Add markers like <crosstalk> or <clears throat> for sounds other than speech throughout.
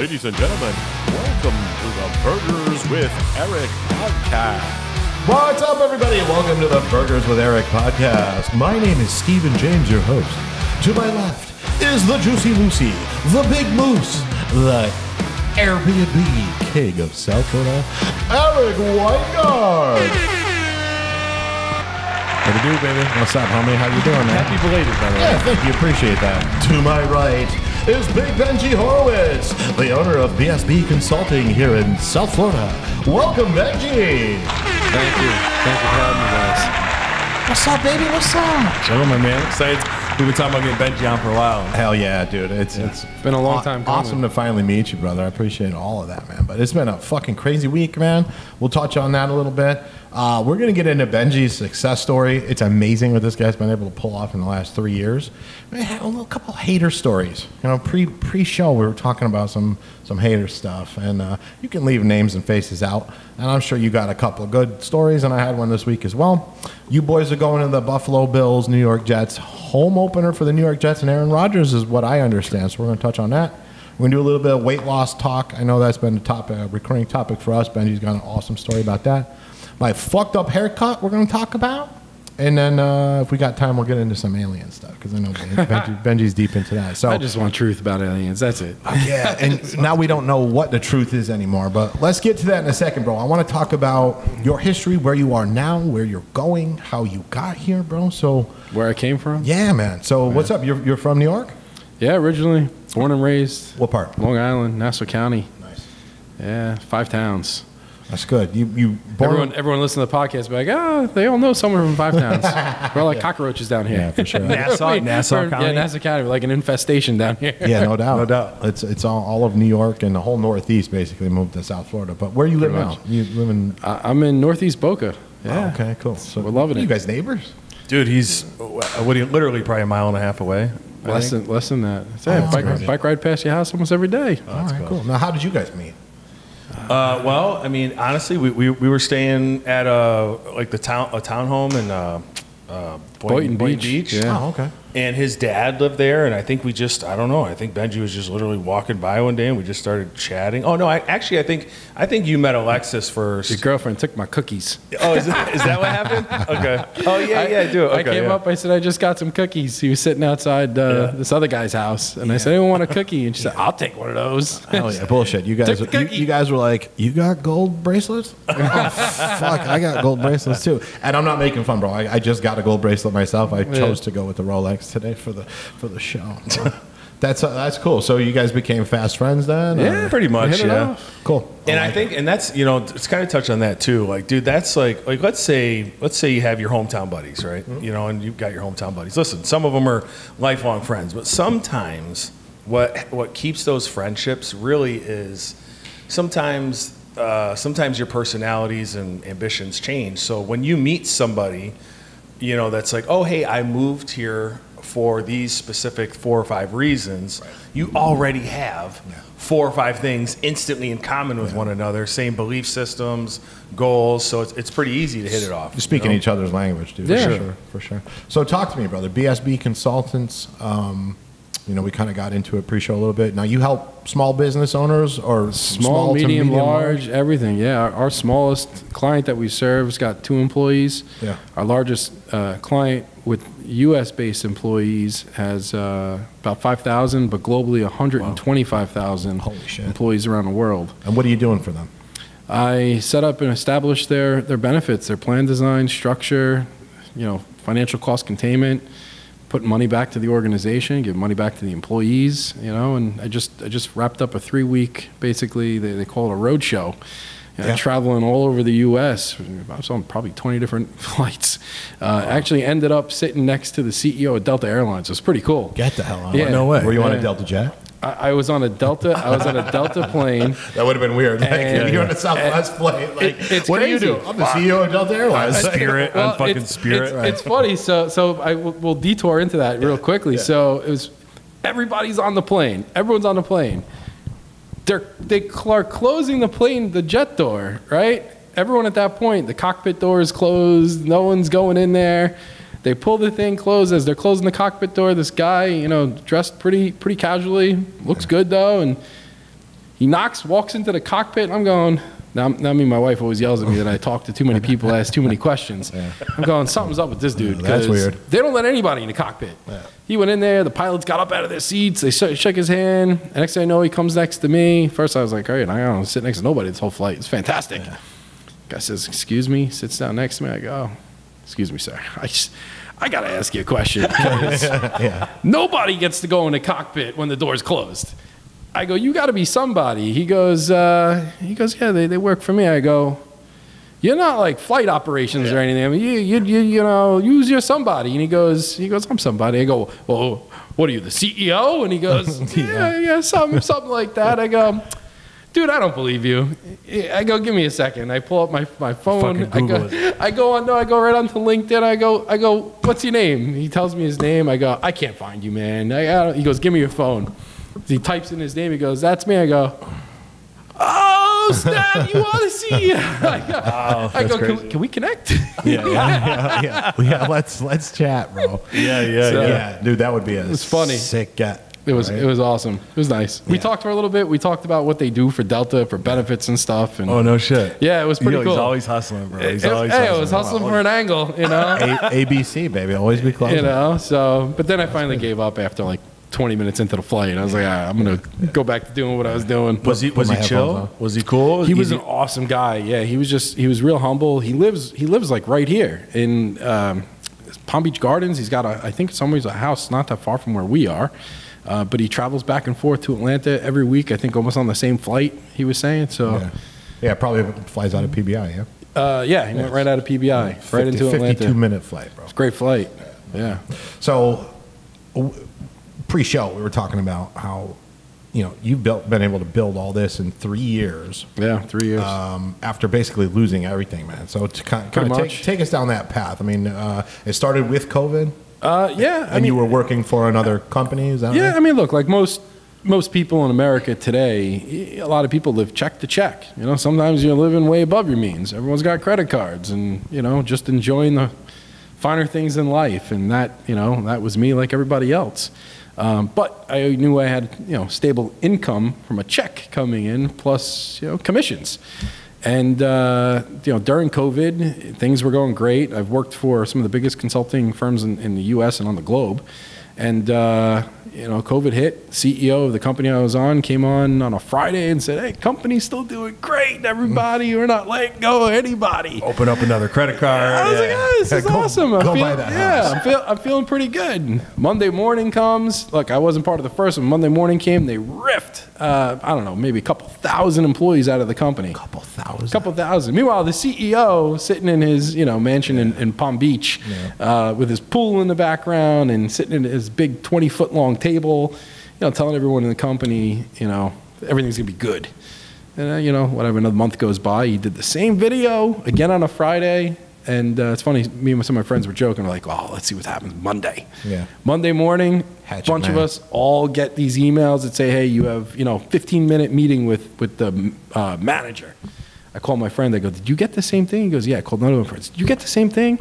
Ladies and gentlemen, welcome to the Burgers with Eric podcast. What's up, everybody, and welcome to the Burgers with Eric podcast. My name is Stephen James, your host. To my left is the Juicy Lucy, the Big Moose, the Airbnb king of South Florida, Eric Weingart. What to do, baby? What's up, homie? How you doing, man? Happy belated, by the way. Yeah, thank you. Appreciate that. To my right is Big Benji Horowitz, the owner of BSB Consulting here in South Florida. Welcome, Benji. Thank you. Thank you for having me, guys. What's up, baby? What's up? Chilling, my man. Excited. We've been talking about getting Benji on for a while. Hell yeah, dude. It's it's Been a long time coming. Awesome to finally meet you, brother. I appreciate all of that, man. But it's been a fucking crazy week, man. We'll touch on that a little bit. Uh, we're gonna get into Benji's success story. It's amazing what this guy's been able to pull off in the last three years. We had a little couple hater stories. You know, pre pre show we were talking about some some hater stuff, and uh, you can leave names and faces out. And I'm sure you got a couple of good stories, and I had one this week as well. You boys are going to the Buffalo Bills, New York Jets home opener for the New York Jets and Aaron Rodgers is what I understand. So we're going to touch on that. We're going to do a little bit of weight loss talk. I know that's been a topic, a recurring topic for us. Benji's got an awesome story about that. My fucked up haircut we're going to talk about. And then uh, if we got time, we'll get into some alien stuff because I know <laughs> Benji, Benji's deep into that. So I just want truth about aliens. That's it. yeah, and <laughs> now we don't know what the truth is anymore. But let's get to that in a second, bro. I want to talk about your history, where you are now, where you're going, how you got here, bro. So Where I came from? yeah, man. So what's up? You're, you're from New York? Yeah, originally born and raised What part? Long Island, Nassau County. Nice. Yeah, five towns. That's good. You you born Everyone, everyone listening to the podcast be like, oh, they all know someone from five towns. <laughs> We're like cockroaches down here. Yeah, for sure. <laughs> Nassau- <laughs> Nassau County? Yeah, Nassau County. Like an infestation down here. yeah, no doubt. No doubt. It's it's all, all of New York and the whole Northeast basically moved to South Florida. But where you live now? You live in. I, I'm in Northeast Boca. Oh, yeah. Oh, okay, cool. So We're loving it. You guys neighbors? Dude, he's uh, what? He, literally probably a mile and a half away. Less than, less than that. Oh, that's bike, bike ride past your house almost every day. all right, cool. Now, how did you guys meet? Uh, well, I mean, honestly, we, we, we were staying at a like the town a townhome in uh, uh, Boynton Beach, yeah. Oh, okay. And his dad lived there, and I think we just I don't know. I think Benji was just literally walking by one day, and we just started chatting. Oh no, I actually I think I think you met Alexis first. Your girlfriend took my cookies. Oh, is that, is that what happened? Okay. Oh yeah, yeah, do it. I came yeah. up. I said, I just got some cookies. He was sitting outside uh, this other guy's house, and I said, anyone want a cookie? And she said, I'll take one of those. <laughs> Oh yeah, bullshit. You guys, you, you guys were like, you got gold bracelets? <laughs> oh, fuck, I got gold bracelets too. And I'm not making fun, bro. I, I just got a gold bracelet myself. I chose to go with the Rolex today for the for the show. <laughs> that's uh, that's cool. So you guys became fast friends then? Yeah. pretty much. Yeah. cool. And I think, and that's you know, it's kind of touch on that too. Like, dude, that's like, like let's say, let's say you have your hometown buddies, right? You know, and you've got your hometown buddies. Listen, some of them are lifelong friends, but sometimes what what keeps those friendships really is sometimes uh, sometimes your personalities and ambitions change. So when you meet somebody, you know, that's like, oh, hey, I moved here for these specific four or five reasons, you already have four or five things instantly in common with one another, same belief systems, goals. So it's, it's pretty easy to hit it off. You're speaking you know? each other's language, dude. Yeah. For sure, for sure. So talk to me, brother. BSB Consultants. Um, you know, we kind of got into it pre-show a little bit. Now, you help small business owners or Small, to medium, large, everything. Yeah, our, our smallest client that we serve has got two employees. Yeah. Our largest uh, client with U.S.-based employees has uh, about 5,000, but globally 125,000 Holy shit. employees around the world. And what are you doing for them? I set up and established their, their benefits, their plan design, structure, you know, financial cost containment, put money back to the organization, give money back to the employees, you know, and I just I just wrapped up a three week basically they, they call it a road show. You know, Yeah. Traveling all over the U.S. I was on probably 20 different <laughs> flights. Uh, Actually, ended up sitting next to the CEO of Delta Airlines. It was pretty cool. Get the hell out. Yeah. No way. Were you on a Delta jet? I, I was on a Delta. I was on a Delta plane. <laughs> That would have been weird. Like, And- you're on a Southwest flight. Like, It- it's what do you crazy. do? I'm the CEO of Delta Airlines. <laughs> Spirit on fucking it's, Spirit. It's, it's funny. So, so I will we'll detour into that real quickly. So it was everybody's on the plane. Everyone's on the plane. They're they cl- are closing the plane, the jet door, right? Everyone at that point, the cockpit door is closed. No one's going in there. They pull the thing closed as they're closing the cockpit door. This guy, you know, dressed pretty pretty casually, looks good though, and He knocks, walks into the cockpit, and I'm going. Now, now me and my wife always yells at me that I talk to too many people, ask too many questions. <laughs> I'm going, something's up with this dude. Yeah, that's weird. They don't let anybody in the cockpit. He went in there. The pilots got up out of their seats. They sh- shook his hand. And next thing I know, he comes next to me. First, I was like, all right, I don't sit next to nobody this whole flight. It's fantastic. Guy says, excuse me. Sits down next to me. I go, excuse me, sir. I just, I got to ask you a question. 'cause <laughs> Nobody gets to go in the cockpit when the door's closed. I go, you got to be somebody. He goes, uh, he goes, yeah, they, they work for me. I go, you're not like flight operations or anything. I mean, you, you, you, you know, use your somebody. And he goes, he goes, I'm somebody. I go, well, what are you, the CEO? And he goes, <laughs> yeah, yeah, something, something like that. I go, dude, I don't believe you. I go, give me a second. I pull up my, my phone. I go, I go on, no, I go right onto LinkedIn. I go, I go, what's your name? He tells me his name. I go, I can't find you, man. I, I don't, he goes, give me your phone. He types in his name. He goes, that's me. I go, oh, Stan, you <laughs> want to see you? <laughs> I go, I go can, can we connect? yeah, <laughs> yeah, yeah, yeah. yeah let's let's chat, bro. Yeah, yeah, So- yeah. Dude, that would be a was funny. sick get. It was right? it was awesome. It was nice. We talked for a little bit. We talked about what they do for Delta for benefits and stuff. And Oh no shit. yeah, it was pretty Yo, cool. He's always hustling, bro. He's It- always hey, hustling. I was hustling for an angle, you know. A- ABC, baby, always be close. you know. So, but then I finally gave up after like 20 minutes into the flight. I was like, ah, I'm gonna go back to doing what I was doing. Was he was he chill? on. Was he cool? He was Easy- an awesome guy. Yeah, he was just he was real humble. He lives he lives like right here in um, Palm Beach Gardens. He's got a I think somebody's a house not that far from where we are. Uh, but he travels back and forth to Atlanta every week. I think almost on the same flight. He was saying so. Yeah. yeah, probably flies out of PBI. Yeah, Uh, yeah, he went right out of PBI, right 50 into Atlanta. Fifty-two minute flight, bro. It's a Great flight. Yeah. So, pre-show, we were talking about how, you know, you've built, been able to build all this in three years Yeah, three years. um, after basically losing everything, man. So to kind, kind of take, take us down that path. I mean, uh, it started with COVID, Uh, yeah, I and you were working for another company. Is that Yeah, right? I mean, look, like most most people in America today, a lot of people live check to check. You know, sometimes you're living way above your means. Everyone's got credit cards, and you know, just enjoying the finer things in life. And that, you know, that was me, like everybody else. Um, but I knew I had, you know, stable income from a check coming in, plus, you know, commissions. And uh, you know, during COVID, things were going great. I've worked for some of the biggest consulting firms in, in the U.S. and on the globe. And uh, you know, COVID hit. CEO of the company I was on came on on a Friday and said, "Hey, company's still doing great. Everybody, we're not letting go of anybody." open up another credit card. I was like, yeah. oh, this is Go- awesome. I'm go feel- buy that yeah. I'm, feel, I'm feeling pretty good. Monday morning comes. Look, I wasn't part of the first one. Monday morning came. They riffed, uh, I don't know, maybe a couple thousand employees out of the company. couple thousand. couple thousand. Meanwhile, the CEO sitting in his you know mansion in, in Palm Beach uh, with his pool in the background and sitting in his big 20 foot long table, you know, telling everyone in the company, you know, everything's gonna be good. And uh, you know, whatever. Another month goes by. He did the same video again on a Friday. And uh, it's funny, me and some of my friends were joking, we're like, oh, let's see what happens Monday. Yeah. Monday morning, a bunch of us all get these emails that say, hey, you have, you know, 15 minute meeting with, with the uh, manager. I call my friend. I go, did you get the same thing? He goes, yeah. I called another one friends. Did you get the same thing?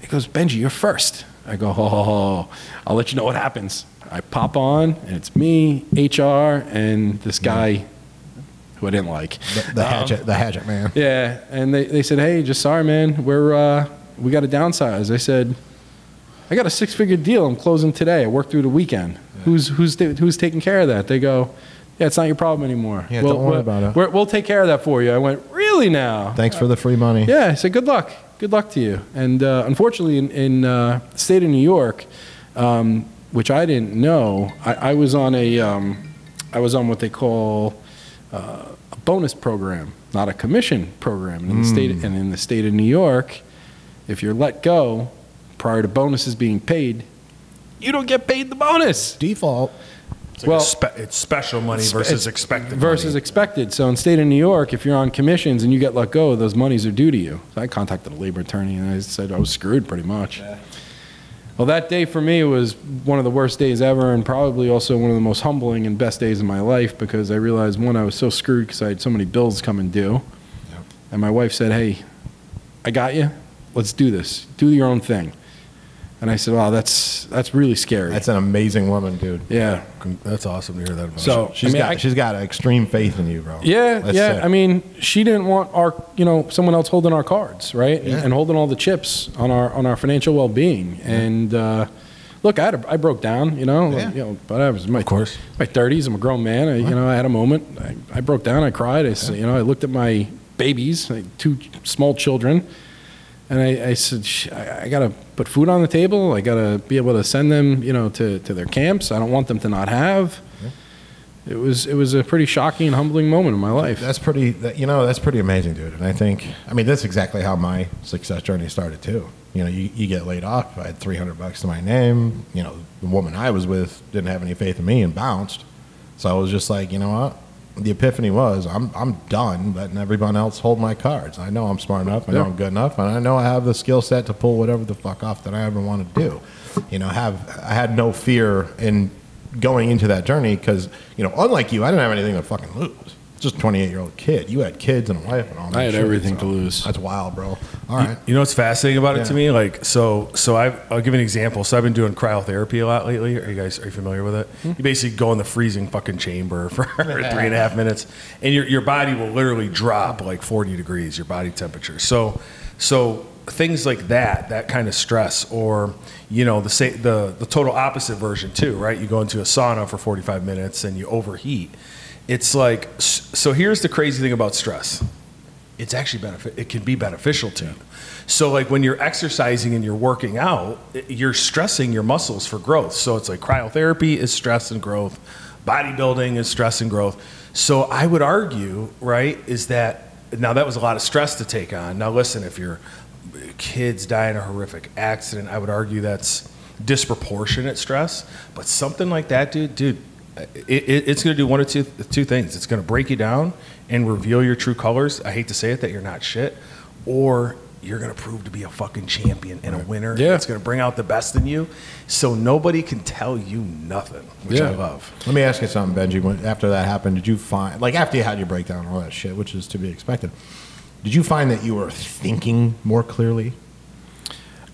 He goes, Benji, you're first. I go, oh, I'll let you know what happens. I pop on, and it's me, HR, and this guy who I didn't like. The, the hatchet, the hatchet man. Yeah, and they, they said, hey, just sorry, man. We're uh, we got to downsize. I said, I got a six figure deal. I'm closing today. I worked through the weekend. Who's who's ta- who's taking care of that? They go, yeah, it's not your problem anymore. Yeah, we'll, don't worry we'll- about it. We're, we'll take care of that for you. I went, really now? Thanks for the free money. Yeah, I said, good luck. Good luck to you. And uh, unfortunately, in, in uh, the state of New York, um, which I didn't know, I, I was on a, um, I was on what they call uh, a bonus program, not a commission program. And in the state, and in the state of New York, if you're let go prior to bonuses being paid, you don't get paid the bonus. Default. It's, like well- spe- it's special money versus It's expected versus money. expected. So in state of New York, if you're on commissions and you get let go, those monies are due to you. So I contacted a labor attorney and I said I was screwed pretty much. Well, that day for me was one of the worst days ever, and probably also one of the most humbling and best days of my life because I realized one, I was so screwed because I had so many bills coming due, and my wife said, "Hey, I got you. Let's do this. Do your own thing." And I said, wow, that's that's really scary. That's an amazing woman, dude. yeah. That's awesome to hear that about. So She's I mean, got I- she's got extreme faith in you, bro. Yeah, That's yeah. sick. I mean, she didn't want our, you know, someone else holding our cards, right, Yeah. and holding all the chips on our on our financial well being. And uh, look, I had a, I broke down, you know, Yeah. you know, but I was my Of course. my thirties. I'm a grown man. I, you know, I had a moment. I, I broke down. I cried. I, said, you know, I looked at my babies, like two small children, and I, I said, "Sh- I, I got to put food on the table. I got to be able to send them, you know, to, to their camps. I don't want them to not have. It was it was a pretty shocking and humbling moment in my life. That's pretty. That, you know, that's pretty amazing, dude. And I think, I mean, that's exactly how my success journey started too. You know, you, you get laid off. I had 300 bucks to my name. You know, the woman I was with didn't have any faith in me and bounced. So I was just like, you know what? The epiphany was, I'm I'm done letting everyone else hold my cards. I know I'm smart enough. I know Yeah. I'm good enough, and I know I have the skill set to pull whatever the fuck off that I ever want to do. You know, have I had no fear in going into that journey because you know, unlike you, I didn't have anything to fucking lose. Just a 28 year old kid. You had kids and a wife and all that. I had shit, everything so to lose. That's wild, bro. All right. You know what's fascinating about it to me? Like, so, so I, I'll give an example. So I've been doing cryotherapy a lot lately. Are you guys, are you familiar with it? Hmm. You basically go in the freezing fucking chamber <laughs> for <laughs> three and a half minutes and your, your body will literally drop like 40 degrees, your body temperature. So, so things like that, that kind of stress or, you know, the, sa- the, the total opposite version too, right? You go into a sauna for 45 minutes and you overheat. It's like, so here's the crazy thing about stress it's actually benefit it can be beneficial to you so like when you're exercising and you're working out you're stressing your muscles for growth. So it's like cryotherapy is stress and growth bodybuilding is stress and growth. So i would argue right is that now that was a lot of stress to take on. Now listen if your kids die in a horrific accident i would argue that's disproportionate stress. But something like that dude dude it, it, it's going to do one or two, two things. It's going to break you down and reveal your true colors. I hate to say it that you're not shit, or you're going to prove to be a fucking champion and a winner. Yeah. It's going to bring out the best in you. So nobody can tell you nothing, which I Yeah. love. Let me ask you something, Benji. When, after that happened, did you find, like, after you had your breakdown and all that shit, which is to be expected, did you find that you were thinking more clearly?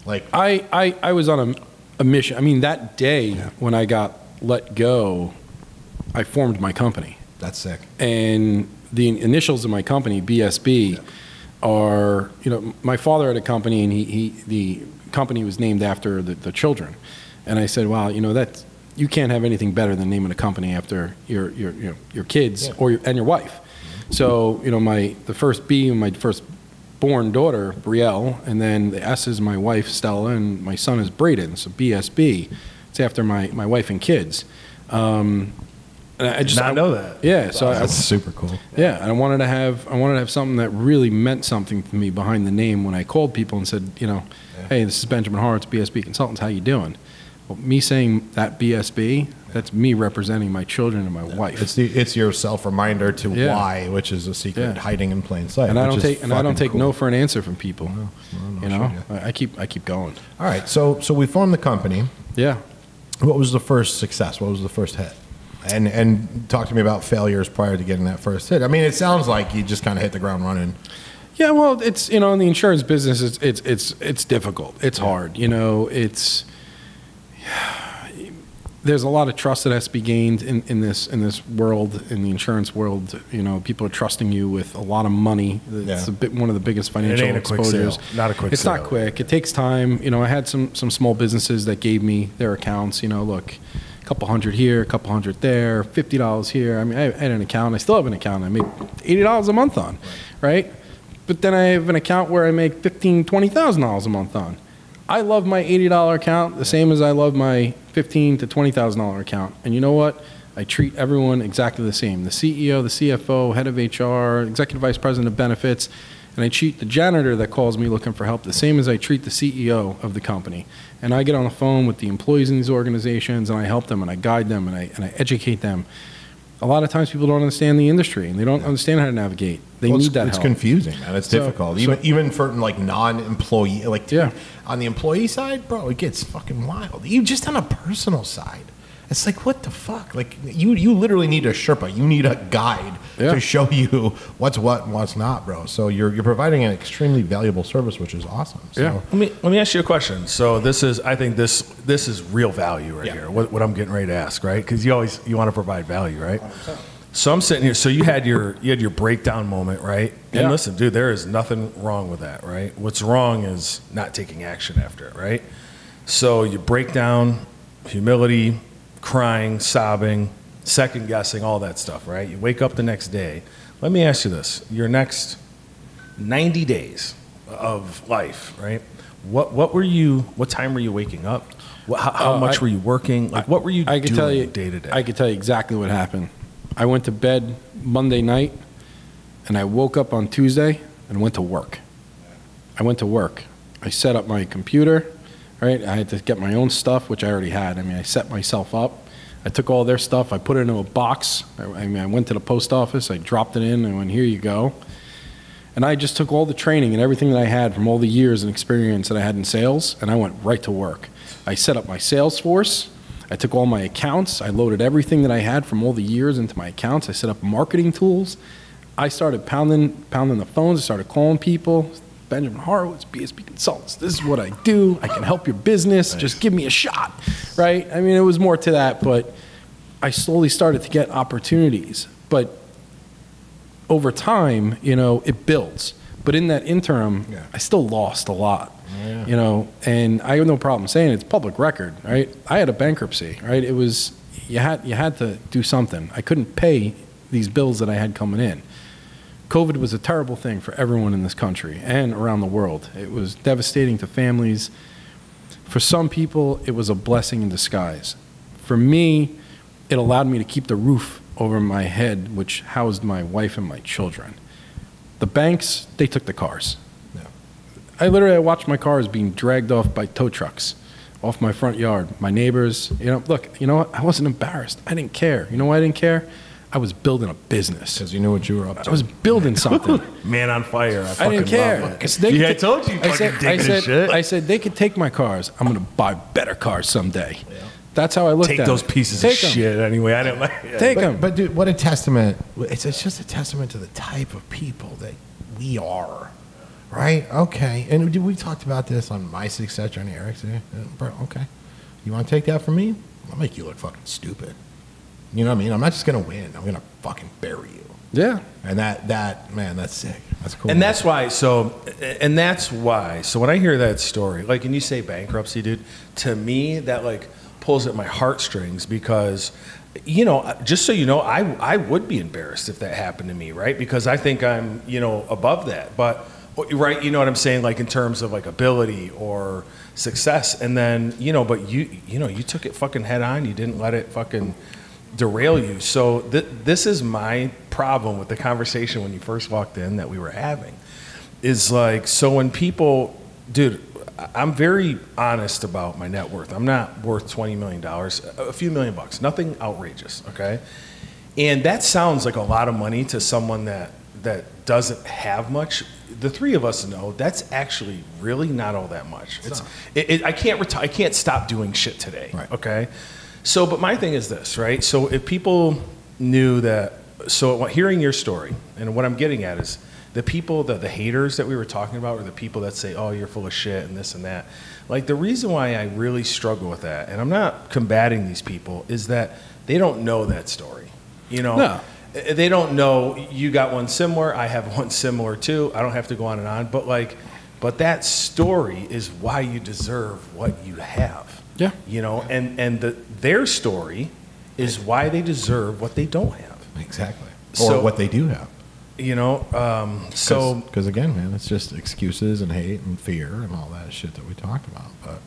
Like, I, I, I was on a, a mission. I mean, that day when I got let go, I formed my company. that's sick. And the initials of my company, BSB, are, you know, my father had a company and he, he the company was named after the, the children. And I said, wow, you know, that you can't have anything better than naming a company after your, your, you know, your kids or your, and your wife. So, you know, my, the first B, my first born daughter, Brielle, and then the S is my wife, Stella, and my son is Braden. So BSB. It's after my, my wife and kids. Um, and I just not know that. Yeah, so I, That's super cool. yeah, and I wanted to have I wanted to have something that really meant something to me behind the name when I called people and said, you know, hey, this is Benjamin Horowitz, BSB Consultants. How you doing? Well, me saying that BSB, that's me representing my children and my wife. It's the it's your self reminder to Yeah. why, which is a secret Yeah. hiding in plain sight. and I don't take and I don't take cool. no for an answer from people. no you know, I, I keep I keep going. All right, so so we formed the company. Yeah. What was the first success? What was the first hit? And and talk to me about failures prior to getting that first hit. I mean, it sounds like you just kind of hit the ground running. Yeah, well, it's you know, in the insurance business, it's it's it's it's difficult. It's hard. You know, it's there's a lot of trust that has to be gained in, in this in this world, in the insurance world. You know, people are trusting you with a lot of money. It's Yeah. a bit one of the biggest financial quick exposures. Not a quick It's sale. not quick. It takes time. You know, I had some some small businesses that gave me their accounts. You know, look. A couple hundred here, a couple hundred there, fifty dollars here. I mean, I had an account. I still have an account. I make eighty dollars a month on, right? But then I have an account where I make fifteen, twenty thousand dollars a month on. I love my eighty dollar account the same as I love my fifteen to twenty thousand dollar account. And you know what? I treat everyone exactly the same. The CEO, the CFO, head of HR, executive vice president of benefits, and I treat the janitor that calls me looking for help the same as I treat the CEO of the company. And I get on the phone with the employees in these organizations and I help them and I guide them and I, and I educate them. A lot of times people don't understand the industry and they don't understand how to navigate. They Well, need that It's help. confusing and it's So- difficult. so- even even for like non-employee, like Yeah. on the employee side, bro, it gets fucking wild. Even just on a personal side, It's like what the fuck? Like you you literally need a Sherpa. You need a guide Yeah. to show you what's what and what's not, bro. So you're you're providing an extremely valuable service, which is awesome. So, Yeah. Let me let me ask you a question. So this is I think this this is real value right Yeah. here. What, what I'm getting ready to ask, right? Because you always you want to provide value, right? So I'm sitting here. So you had your you had your breakdown moment, right? And Yeah. listen, dude, there is nothing wrong with that, right? What's wrong is not taking action after it, right? So you break down, humility, crying, sobbing, second guessing, all that stuff, right? You wake up the next day. Let me ask you this: your next 90 days of life, right? What what were you? What time were you waking up? What, how how Oh, much I- were you working? Like what were you I could doing tell you day to day? I could tell you exactly what happened. I went to bed Monday night, and I woke up on Tuesday and went to work. I went to work. I set up my computer. Right, I had to get my own stuff, which I already had. I mean, I set myself up. I took all their stuff. I put it into a box. I, I mean, I went to the post office. I dropped it in, and went, "Here you go." And I just took all the training and everything that I had from all the years and experience that I had in sales, and I went right to work. I set up my sales force. I took all my accounts. I loaded everything that I had from all the years into my accounts. I set up marketing tools. I started pounding, pounding the phones. I started calling people. Benjamin Horowitz, BSB Consultants. This is what I do. I can help your business. Just give me a shot, right? I mean, it was more to that, but I slowly started to get opportunities. But over time, you know, it builds. But in that interim, Yeah. I still lost a lot. Yeah. You know, and I have no problem saying it. it's public record, right? I had a bankruptcy, right? It was you had you had to do something. I couldn't pay these bills that I had coming in. COVID was a terrible thing for everyone in this country and around the world. It was devastating to families. For some people, it was a blessing in disguise. For me, it allowed me to keep the roof over my head, which housed my wife and my children. The banks, they took the cars. Yeah. I literally I watched my cars being dragged off by tow trucks off my front yard. My neighbors, you know, look, you know what? I wasn't embarrassed. I didn't care. You know why I didn't care? I was building a business. because you knew what you were up to. I was building something. <laughs> Man on fire. I, I didn't care. love. I they yeah, I told you. you I fucking said, I said, shit. I said they could take my cars. I'm going to buy better cars someday. That's how I looked at Take at those it. pieces Take of 'em. shit anyway. I didn't like. Yeah. Take but, them. but dude, what a testament! It's, it's just a testament to the type of people that we are, right? Okay, and we- we talked about this on my success journey, Eric's. Eh? Bro, okay, you want to take that from me? I'll make you look fucking stupid. You know what I mean? I'm not just gonna win. I'm gonna fucking bury you. yeah. And that that man, that's sick. That's cool. And that's why. So, and that's why. So when I hear that story, like, and you say bankruptcy, dude, to me that like pulls at my heartstrings because, you know, just so you know, I I would be embarrassed if that happened to me, right? Because I think I'm, you know, above that. But right, you know what I'm saying, like in terms of like ability or success, and then you know, but you you know, you took it fucking head on. You didn't let it fucking derail you. So th- this is my problem with the conversation when you first walked in that we were having. Is like so when people, dude, I'm very honest about my net worth. I'm not worth twenty million dollars, a few million bucks, nothing outrageous. Okay, and that sounds like a lot of money to someone that that doesn't have much. The three of us know that's actually really not all that much. It's, it, it, I can't reti- I can't stop doing shit today. Right. Okay. So, but my thing is this, right? So, if people knew that, so hearing your story, and what I'm getting at is the people that the haters that we were talking about, or the people that say, "Oh, you're full of shit" and this and that. Like the reason why I really struggle with that, and I'm not combating these people, is that they don't know that story. You know, No. Uh, they don't know you got one similar i have <laughs> one similar too i don't have to go on and on but like but that story is why you deserve what you have Yeah. you know and and the, their story is why they deserve what they don't have exactly, or So- what they do have. you know um, so because again, man, it's just excuses and hate and fear and all that shit that we talked about. But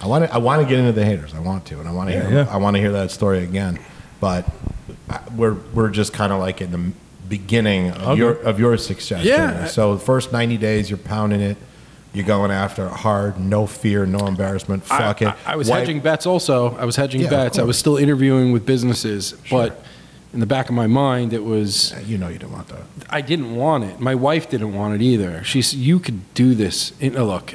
I want to, I want to get into the haters. I want to, and I want to Yeah, hear, yeah. I want to hear that story again. But we're we're just kind of like in the beginning of Okay. your of your success. Yeah. journey. So the first ninety days, you're pounding it. You're going after it hard, no fear, no embarrassment. Fuck I, it. I, I was Wipe- hedging bets also. I was hedging Yeah, of bets. I was course. still interviewing with businesses, but in the back of my mind, it was You know you don't want that. I didn't want it. My wife didn't want it either. She said, "You could do this." And, uh, look,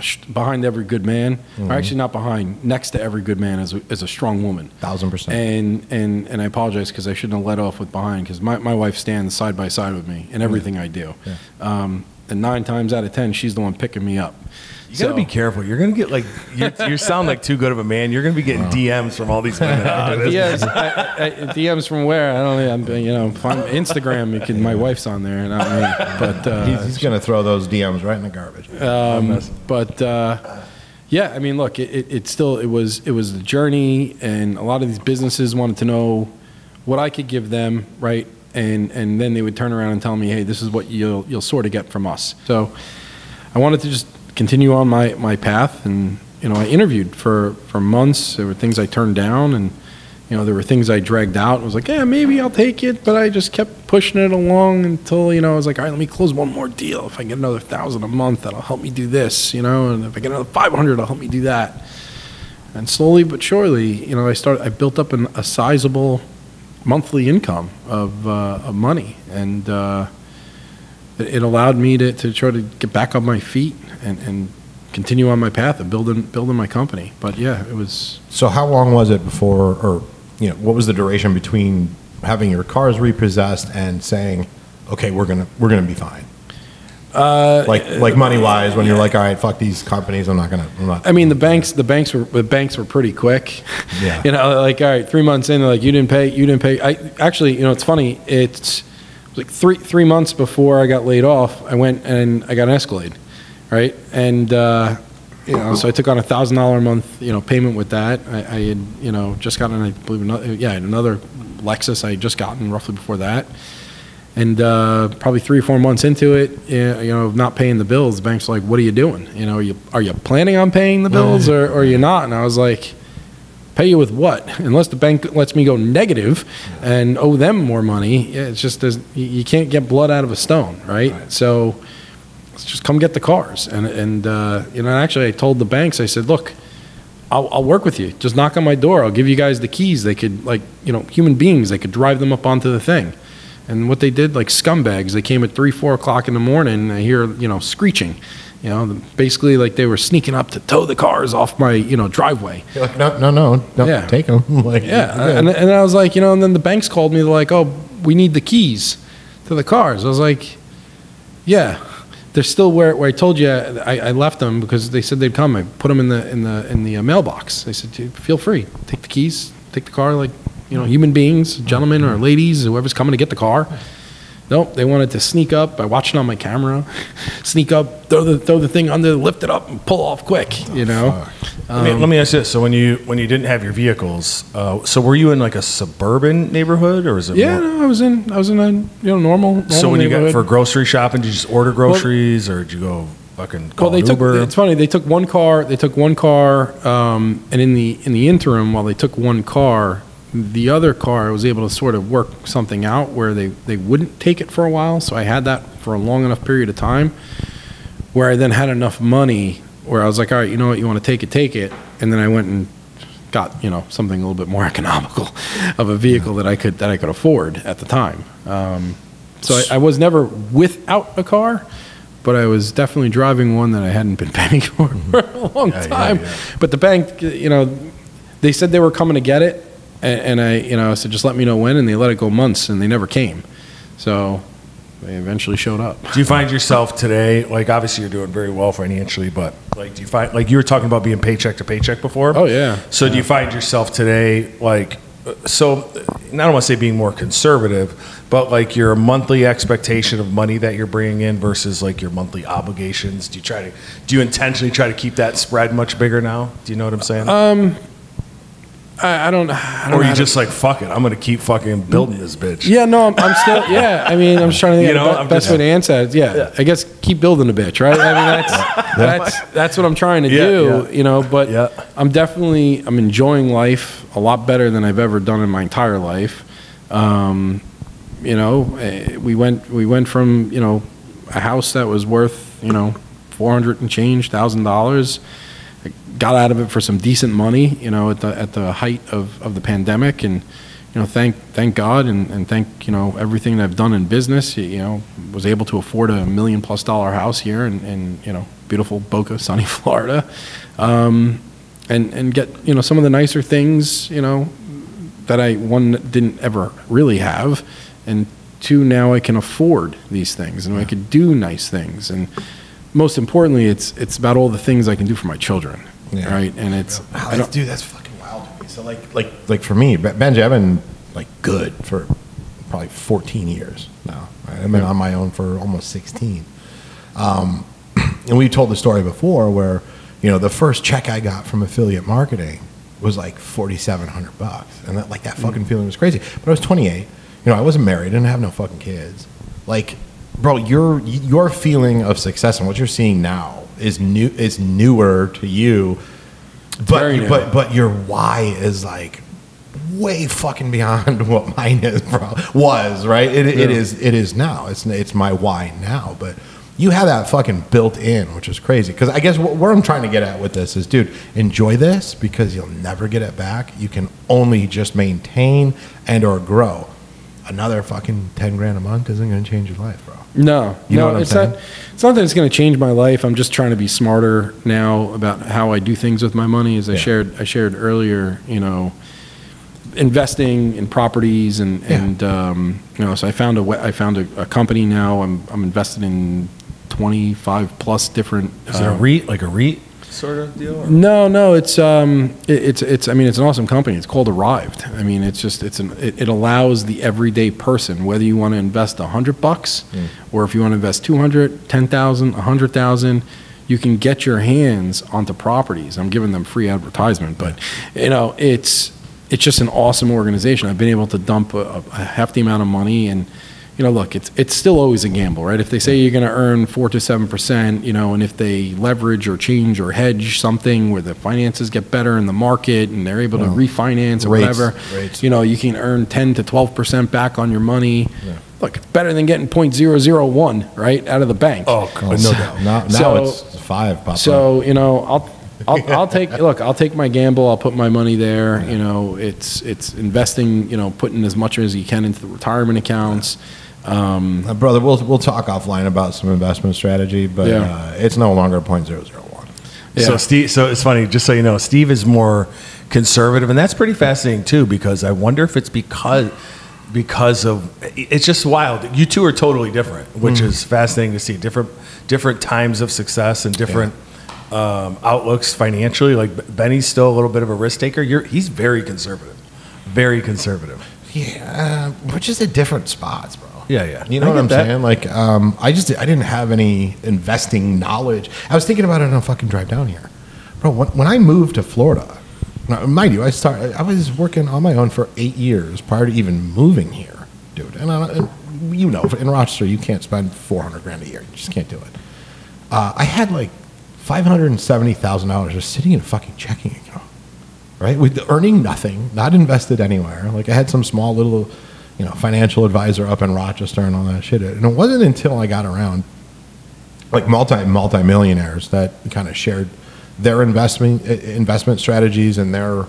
sh- behind every good man, Mm-hmm. or actually not behind, next to every good man is a, is a strong woman. Thousand percent. And and and I apologize because I shouldn't have let off with behind because my, my wife stands side by side with me in everything I do. Um, and nine times out of ten, she's the one picking me up. You gotta be careful. You're gonna get like you, you sound like too good of a man. You're gonna be getting DMs from all these women. <laughs> DMs, I, I, DMs from where? I don't know. I'm, you know, Instagram. You can. My wife's on there, not me. But uh, he's, he's going to throw those DMs right in the garbage. Um, but uh, yeah, I mean, look, it, it, it still it was it was the journey, and a lot of these businesses wanted to know what I could give them, right? And and then they would turn around and tell me, hey, this is what you'll you'll sort of get from us. So I wanted to just continue on my my path, and you know, I interviewed for for months. There were things I turned down, and you know, there were things I dragged out. I was like, yeah, maybe I'll take it, but I just kept pushing it along until you know I was like, all right, let me close one more deal. If I get another thousand a month, that'll help me do this, you know, and if I get another five hundred, it'll help me do that. And slowly but surely, you know, I started. I built up an, a sizable monthly income of, uh, of money, and uh, it, allowed me to, to try to get back on my feet and, and continue on my path of building building my company. But yeah, it was So how long was it before, or you know, what was the duration between having your cars repossessed and saying, okay, we're gonna we're gonna be fine? Uh, like like money wise, when you're like, all right, fuck these companies, I'm not gonna. I'm not. I mean, the banks, the banks were, the banks were pretty quick. Yeah. <laughs> You know, like, all right, three months in, they're like, you didn't pay, you didn't pay. I actually, you know, it's funny. It's like three, three months before I got laid off, I went and I got an Escalade, right? And, uh, you know, so I took on a thousand dollar a month, you know, payment with that. I, I had, you know, just gotten, I believe, another, yeah, another Lexus I had just gotten roughly before that. And uh, probably three or four months into it, you know, not paying the bills, the bank's like, "What are you doing? You know, are you are you planning on paying the bills, or, or are you not?" And I was like, "Pay you with what? Unless the bank lets me go negative and owe them more money, it's just you you can't get blood out of a stone, right? So just come get the cars." And and uh, you know, actually, I told the banks, I said, "Look." I'll, I'll work with you. Just knock on my door. I'll give you guys the keys. They could, like, you know, human beings, they could drive them up onto the thing. And what they did, like scumbags, they came at three, four o'clock in the morning. And I hear, you know, screeching. You know, basically like they were sneaking up to tow the cars off my, you know, driveway. You're like, no, no, no, no, Yeah. take them. <laughs> like, Yeah, you're and, and I was like, you know, and then the banks called me. They're like, "Oh, we need the keys to the cars." I was like, "Yeah, they're still where, where I told you I, I left them because they said they'd come. I put them in the in the in the uh, mailbox. They said, feel free, take the keys, take the car, like you know, human beings, gentlemen or ladies, whoever's coming to get the car." Nope, they wanted to sneak up. by watching on my camera. <laughs> Sneak up, throw the throw the thing under, lift it up, and pull off quick. You know. Let me, let me ask you this: So when you when you didn't have your vehicles, uh, so were you in like a suburban neighborhood or is it? Yeah, more- no, I was in I was in a you know normal. normal so when you got for grocery shopping, did you just order groceries or did you go fucking call Well, they an took. Uber? It's funny. They took one car. They took one car, um, and in the in the interim, while they took one car, the other car I was able to sort of work something out where they they wouldn't take it for a while. So I had that for a long enough period of time, where I then had enough money where I was like, all right, you know what, you want to take it, take it, and then I went and got you know something a little bit more <laughs> economical of a vehicle that I could that I could afford at the time. Um, so I, I was never without a car, but I was definitely driving one that I hadn't been <laughs> paying for for a long Yeah, yeah, time. yeah. But the bank, you know, they said they were coming to get it, and, and I, you know, I said just let me know when, and they let it go months, and they never came. So they eventually showed up. Do you find yourself today, like obviously you're doing very well financially, but like do you find like you were talking about being paycheck to paycheck before? Oh, yeah. So do you find yourself today like so? I don't want to say being more conservative, but like your monthly expectation of money that you're bringing in versus like your monthly obligations. Do you try to do you intentionally try to keep that spread much bigger now? Do you know what I'm saying? Um, I, I don't. I don't or you how to- just like fuck it, I'm gonna keep fucking building this bitch. Yeah, no, I'm, I'm still. Yeah, I mean, I'm just trying to think You of know, the be- best just- way to answer that. Yeah, I guess keep building a bitch, right? I mean, that's <laughs> that's that's what I'm trying to Yeah, do, yeah. you know. But Yeah. I'm definitely I'm enjoying life a lot better than I've ever done in my entire life. Um, you know, eh, we went we went from you know a house that was worth you know four hundred and change thousand dollars. Got out of it for some decent money, you know, at the at the height of, of the pandemic, and you know, thank thank God and, and thank you know everything that I've done in business. You know, was able to afford a million plus dollar house here, and, and you know, beautiful Boca, <laughs> sunny Florida, um, and and get you know some of the nicer things you know that I one didn't ever really have, and two now I can afford these things and I could do nice things. And most importantly it's it's about all the things I can do for my children, Yeah. right? And it's don't, dude, that's fucking wild to me. So like, like, like for me, Ben- Benji, I've been like good for probably 14 years now. Right? I've been on my own for almost 16. Um, <clears throat> and we told the story before where, you know, the first check I got from affiliate marketing was like 4,700 bucks, and that like that fucking feeling was crazy. But I was 28. You know, I wasn't married, didn't have no fucking kids. Like, bro, your your feeling of success and what you're seeing now is new is newer to you but but but your why is like way fucking beyond <laughs> what mine is bro was right? It, it Yeah. is it is now. It's it's my why now but you have that fucking built in which is crazy because i guess what, where i'm trying to get at with this is dude enjoy this because you'll never get it back. You can only just maintain and or grow another fucking 10 grand a month isn't going to change your life bro No, You know no, what I'm it's saying? not. It's not that it's going to change my life. I'm just trying to be smarter now about how I do things with my money. As I Yeah. shared, I shared earlier, you know, investing in properties and Yeah. and um, you know, so I found a we- I found a, a company now. I'm I'm invested in 25 plus different. Is it a uh, REIT, like a REIT sort of deal? or- no, no, it's um, it, it's it's. I mean, it's an awesome company. It's called Arrived. I mean, it's just it's an it, it allows the everyday person whether you want to invest a hundred bucks or if you want to invest two hundred, ten thousand, a hundred thousand, you can get your hands onto properties. I'm giving them free advertisement, but you know, it's it's just an awesome organization. I've been able to dump a, a hefty amount of money and you know, look, it's it's still always a gamble, right? If they say you're going to earn four to seven percent, you know, and if they leverage or change or hedge something where the finances get better in the market and they're able to refinance or rates- whatever, rates. you know, you can earn ten to twelve percent back on your money. Look, it's better than getting point zero zero one right out of the bank. Oh, oh, no doubt now, now So- it's five pop So you know, I'll I'll, I'll take <laughs> look. I'll take my gamble. I'll put my money there. You know, it's it's investing. You know, putting as much as you can into the retirement accounts. Um, Uh, brother, we'll we'll talk offline about some investment strategy, but Yeah. uh, it's no longer point zero zero one. So Steve, so it's funny. Just so you know, Steve is more conservative, and that's pretty fascinating too. Because I wonder if it's because because of it's just wild. You two are totally different, which is fascinating to see. Different different times of success and different um, outlooks financially. Like Benny's still a little bit of a risk taker. You're he's very conservative, very conservative. Yeah, uh, we're just at different spots, bro. Yeah, yeah. You know what I'm that. saying? Like, um, I just I didn't have any investing knowledge. I was thinking about it on a fucking drive down here, bro. When, when I moved to Florida, now, mind you, I started. I was working on my own for eight years prior to even moving here, dude. And, I, and you know, in Rochester, you can't spend 400 grand a year. You just can't do it. Uh, I had like five hundred and seventy thousand dollars just sitting in a fucking checking account, right? With earning nothing, not invested anywhere. Like I had some small little, you know, financial advisor up in Rochester and all that shit. And it wasn't until I got around, like multi multi millionaires that kind of shared their investment investment strategies and their,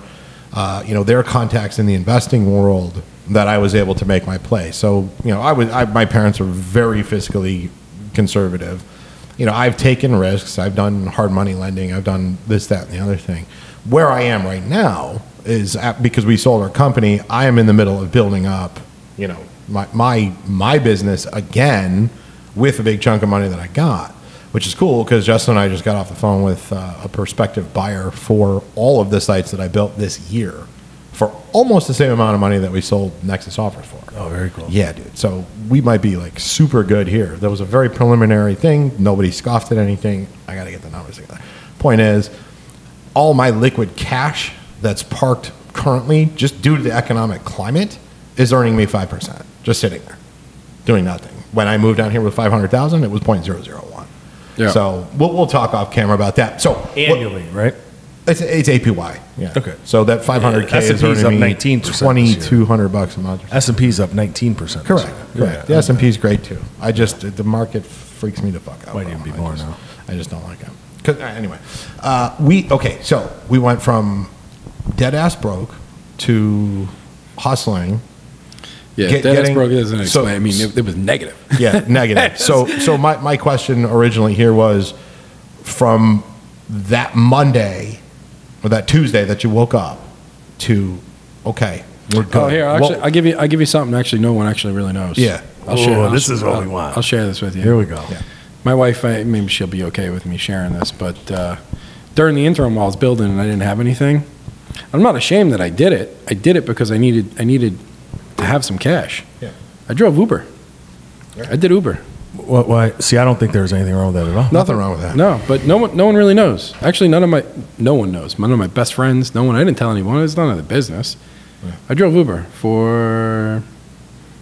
uh, you know, their contacts in the investing world that I was able to make my play. So you know, I was I, my parents were very fiscally conservative. You know, I've taken risks. I've done hard money lending. I've done this, that, and the other thing. Where I am right now is at, because we sold our company. I am in the middle of building up, you know, my my my business again with a big chunk of money that I got, which is cool because Justin and I just got off the phone with uh, a prospective buyer for all of the sites that I built this year for almost the same amount of money that we sold Nexus offers for. Oh, very cool. Yeah, dude. So we might be like super good here. That was a very preliminary thing. Nobody scoffed at anything. I got to get the numbers together. Point is, all my liquid cash that's parked currently, just due to the economic climate, is earning me 5%, just sitting there, doing nothing. When I moved down here with 500,000, it was 0.001. Yeah. So we'll, we'll talk off camera about that. So what- Annually, right? it's, it's APY. Yeah. Okay. So that 500K Yeah, is S&P's earning up me 19% 2,200 bucks a month. S and P's up nineteen percent. Correct. Correct. The S and P is great too. I just the market freaks me the fuck out. Might bro. even be I more just- now. I just don't like it. 'Cause- uh, anyway, uh, we okay. So we went from dead ass broke to hustling. Yeah, Get- that getting- broke doesn't so- I mean, it, it was negative. Yeah, <laughs> negative. So so my my question originally here was from that Monday or that Tuesday that you woke up to okay, we're good. Oh, here, I'll actually, What- I'll give you. I'll give you something. Actually, no one actually really knows. Yeah. I'll share. Ooh, I'll this is what I'll- we want. I'll share this with you. Here we go. Yeah. My wife, I, maybe she'll be okay with me sharing this, but uh, during the interim while I was building and I didn't have anything, I'm not ashamed that I did it. I did it because I needed I needed to have some cash. Yeah. I drove Uber. I did Uber. What, why? See, I don't think there's anything wrong with that at all. Nothing wrong with that. No, but no one no one really knows. Actually, none of my no one knows. None of my best friends. No one. I didn't tell anyone. It's none of the business. I drove Uber for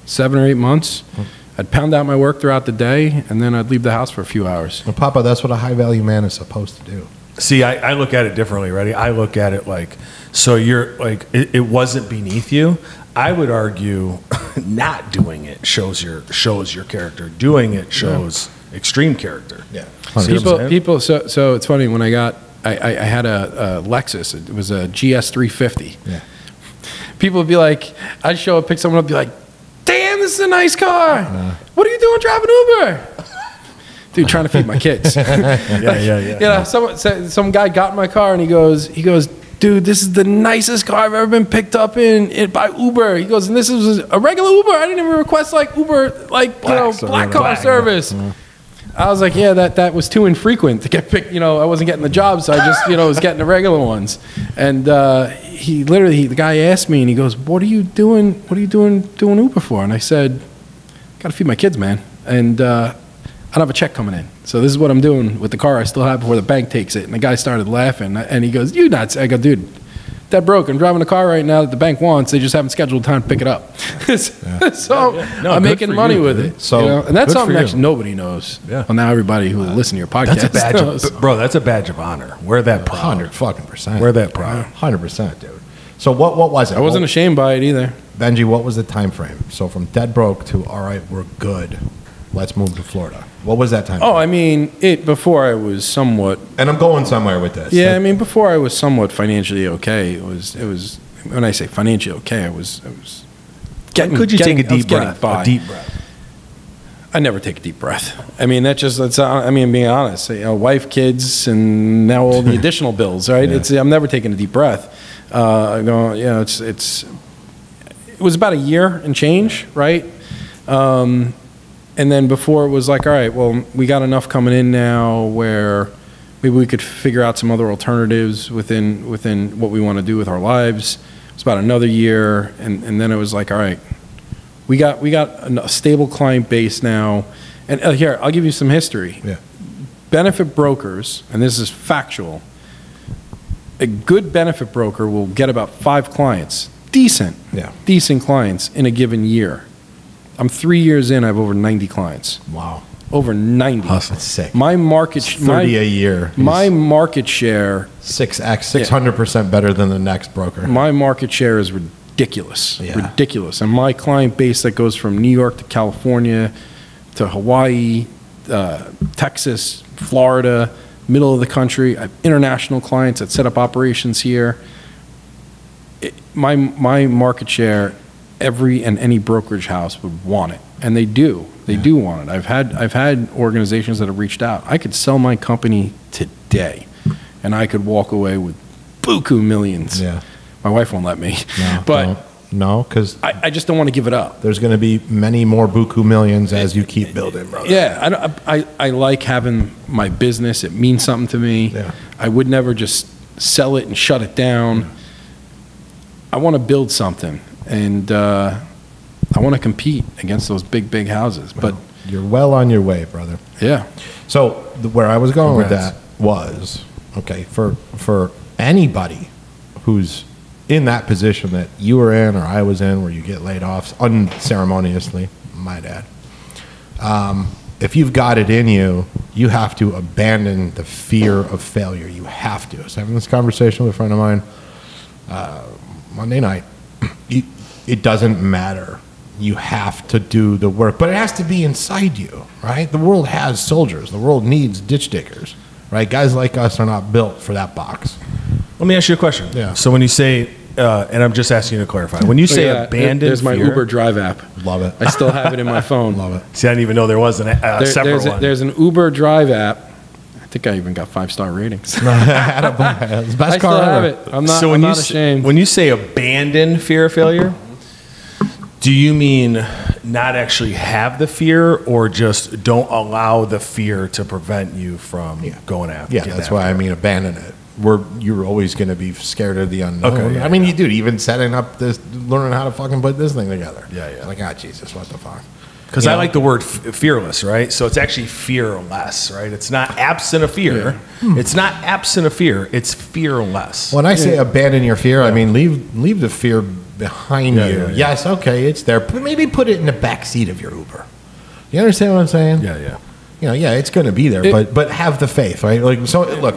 seven or eight months. Hmm. I'd pound out my work throughout the day, and then I'd leave the house for a few hours. Well, Papa, that's what a high value man is supposed to do. See, I, I look at it differently, ready? I look at it like, so you're like, it, it wasn't beneath you. I would argue <laughs> not doing it shows your shows your character. Doing it shows extreme character. Yeah. See what people, people. So, so it's funny when I got, I, I, I had a, a Lexus. It was a GS 350. Yeah. People would be like, I'd show up, pick someone up, be like, "Damn, this is a nice car. Uh-huh. What are you doing driving Uber?" Dude, trying to feed my kids. <laughs> Yeah, yeah, yeah. <laughs> you know, some some guy got in my car and he goes, he goes, dude, this is the nicest car I've ever been picked up in, in by Uber. He goes, and this is a regular Uber. I didn't even request like Uber, like you know, service. black car Black, yeah. service. I was like, yeah, that, that was too infrequent to get picked. You know, I wasn't getting the job, so I just, you know, was getting the regular ones. And uh, he literally, he, the guy asked me, and he goes, "What are you doing? What are you doing doing Uber for?" And I said, "Got to feed my kids, man." And uh, don't have a check coming in, so this is what I'm doing with the car I still have before the bank takes it. And the guy started laughing, and he goes, "You nuts?" I go, "Dude." That broke. I'm driving a car right now that the bank wants. They just haven't scheduled time to pick it up. <laughs> so No, I'm making money you, with dude. it. So, you know? and that's good for something actually nobody knows. Yeah. Well, now everybody who will listen to your podcast That's a badge knows. of, <laughs> bro. That's a badge of honor. Wear that proud. Hundred fucking percent. Wear that proud. Hundred percent, dude. So what? What was it? I wasn't What- ashamed by it either. Benji, what was the time frame? So from dead broke to all right, we're good. Let's move to Florida. What was that time? Oh, I mean, it before I was somewhat. and I'm going somewhere with this. Yeah, I Like, mean, before I was somewhat financially okay. It was. It was. When I say financially okay, I was. I was. Getting, Could you getting- take a deep breath? by. A deep breath. I never take a deep breath. I mean, that just that's. I mean, being honest, you know, wife, kids, and now all the <laughs> additional bills. Right? It's. I'm never taking a deep breath. Uh, You know, it's. It's. It was about a year and change, right? Um, and then before it was like, all right, well, we got enough coming in now where maybe we could figure out some other alternatives within within what we want to do with our lives. It's about another year, and, and then it was like, all right, we got we got a stable client base now. And uh, here, I'll give you some history. Yeah. Benefit brokers, and this is factual. A good benefit broker will get about five clients, decent, Yeah. decent clients in a given year. I'm three years in. I have over 90 clients. Wow. Over 90. That's sick. My market, sh- Thirty my, a year. my market share, six x six hundred percent better than the next broker. my market share is ridiculous, Yeah. ridiculous. And my client base that goes from New York to California, to Hawaii, uh, Texas, Florida, middle of the country. I have international clients that set up operations here. It, my my market share, every and any brokerage house would want it, and they do. They do want it. I've had I've had organizations that have reached out. I could sell my company today, and I could walk away with buku millions. Yeah. My wife won't let me, No, <laughs> but don't. no, because I, I just don't want to give it up. there's going to be many more buku millions as you keep building, brother. Yeah, I, I, I like having my business. It means something to me. Yeah. I would never just sell it and shut it down. I want to build something, and uh, I want to compete against those big, big houses. But You're well on your way, brother. yeah, So the, where I was going Congrats. with that was okay for for anybody who's in that position that you were in or I was in, where you get laid off unceremoniously. My dad. Um, if you've got it in you, you have to abandon the fear of failure. You have to. I was having this conversation with a friend of mine uh, Monday night. <clears throat> You, it doesn't matter. You have to do the work, but it has to be inside you, right? The world has soldiers. The world needs ditch diggers, right? Guys like us are not built for that box. Let me ask you a question. Yeah. So when you say, uh, and I'm just asking you to clarify, when you say Look at that. abandoned There's my fear, Uber Drive app. Love it. I still have it in my <laughs> phone. Love it. See, I didn't even know there was an, a There- separate there's, a- there's an Uber Drive app. I think think I even got five star ratings. <laughs> It's the best I still car have ever. it. I'm not, so I'm when you not s- ashamed. when you say abandon fear of failure, do you mean not actually have the fear, or just don't allow the fear to prevent you from going after? It? Yeah, that's after why I mean abandon it. We're you're always going to be scared of the unknown. Okay, yeah, I mean, yeah. you dude, even setting up this, learning how to fucking put this thing together. Yeah, yeah. Like, ah, Jesus, what the fuck? Because I know? like the word f- fearless, right? So it's actually fearless, right? It's not absent of fear. It's not absent of fear. It's fearless. When I say abandon your fear, I mean leave leave the fear behind Yeah, you. yeah, yeah. Yes, okay, it's there, but maybe put it in the back seat of your Uber. You understand what I'm saying? Yeah, yeah. You know, yeah, it's going to be there, It- but but have the faith, right? Like, so look,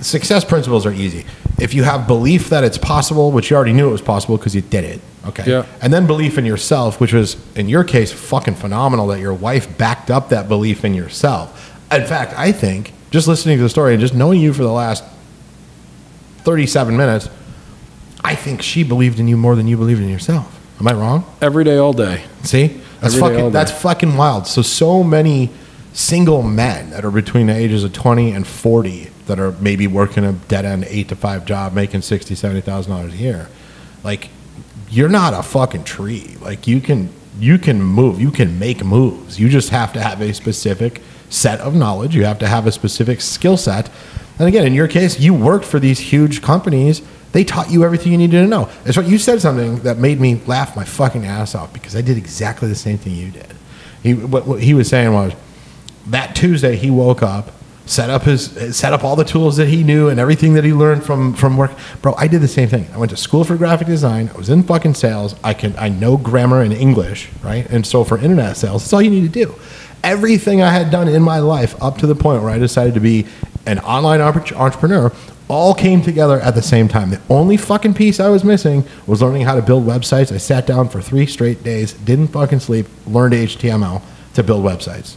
success principles are easy. If you have belief that it's possible, which you already knew it was possible because you did it, okay, Yeah. and then belief in yourself, which was in your case fucking phenomenal that your wife backed up that belief in yourself. In fact, I think just listening to the story and just knowing you for the last 37 minutes, I think she believed in you more than you believed in yourself. Am I wrong? Every day, all day. See, that's Every fucking day. that's fucking wild. So so many single men that are between the ages of 20 and 40 that are maybe working a dead end eight to five job, making 60, 70,000 dollars a year. Like, you're not a fucking tree. Like you can you can move, you can make moves. You just have to have a specific set of knowledge. You have to have a specific skill set. And again, in your case, you worked for these huge companies. They taught you everything you needed to know. It's what you said something that made me laugh my fucking ass off because I did exactly the same thing you did. He what, what he was saying was that Tuesday he woke up, set up his set up all the tools that he knew and everything that he learned from from work. Bro, I did the same thing. I went to school for graphic design. I was in fucking sales. I can I know grammar and English, right? And so for internet sales, that's all you need to do. Everything I had done in my life up to the point where I decided to be an online entrepreneur all came together at the same time. The only fucking piece I was missing was learning how to build websites. I sat down for three straight days, didn't fucking sleep, learned HTML to build websites.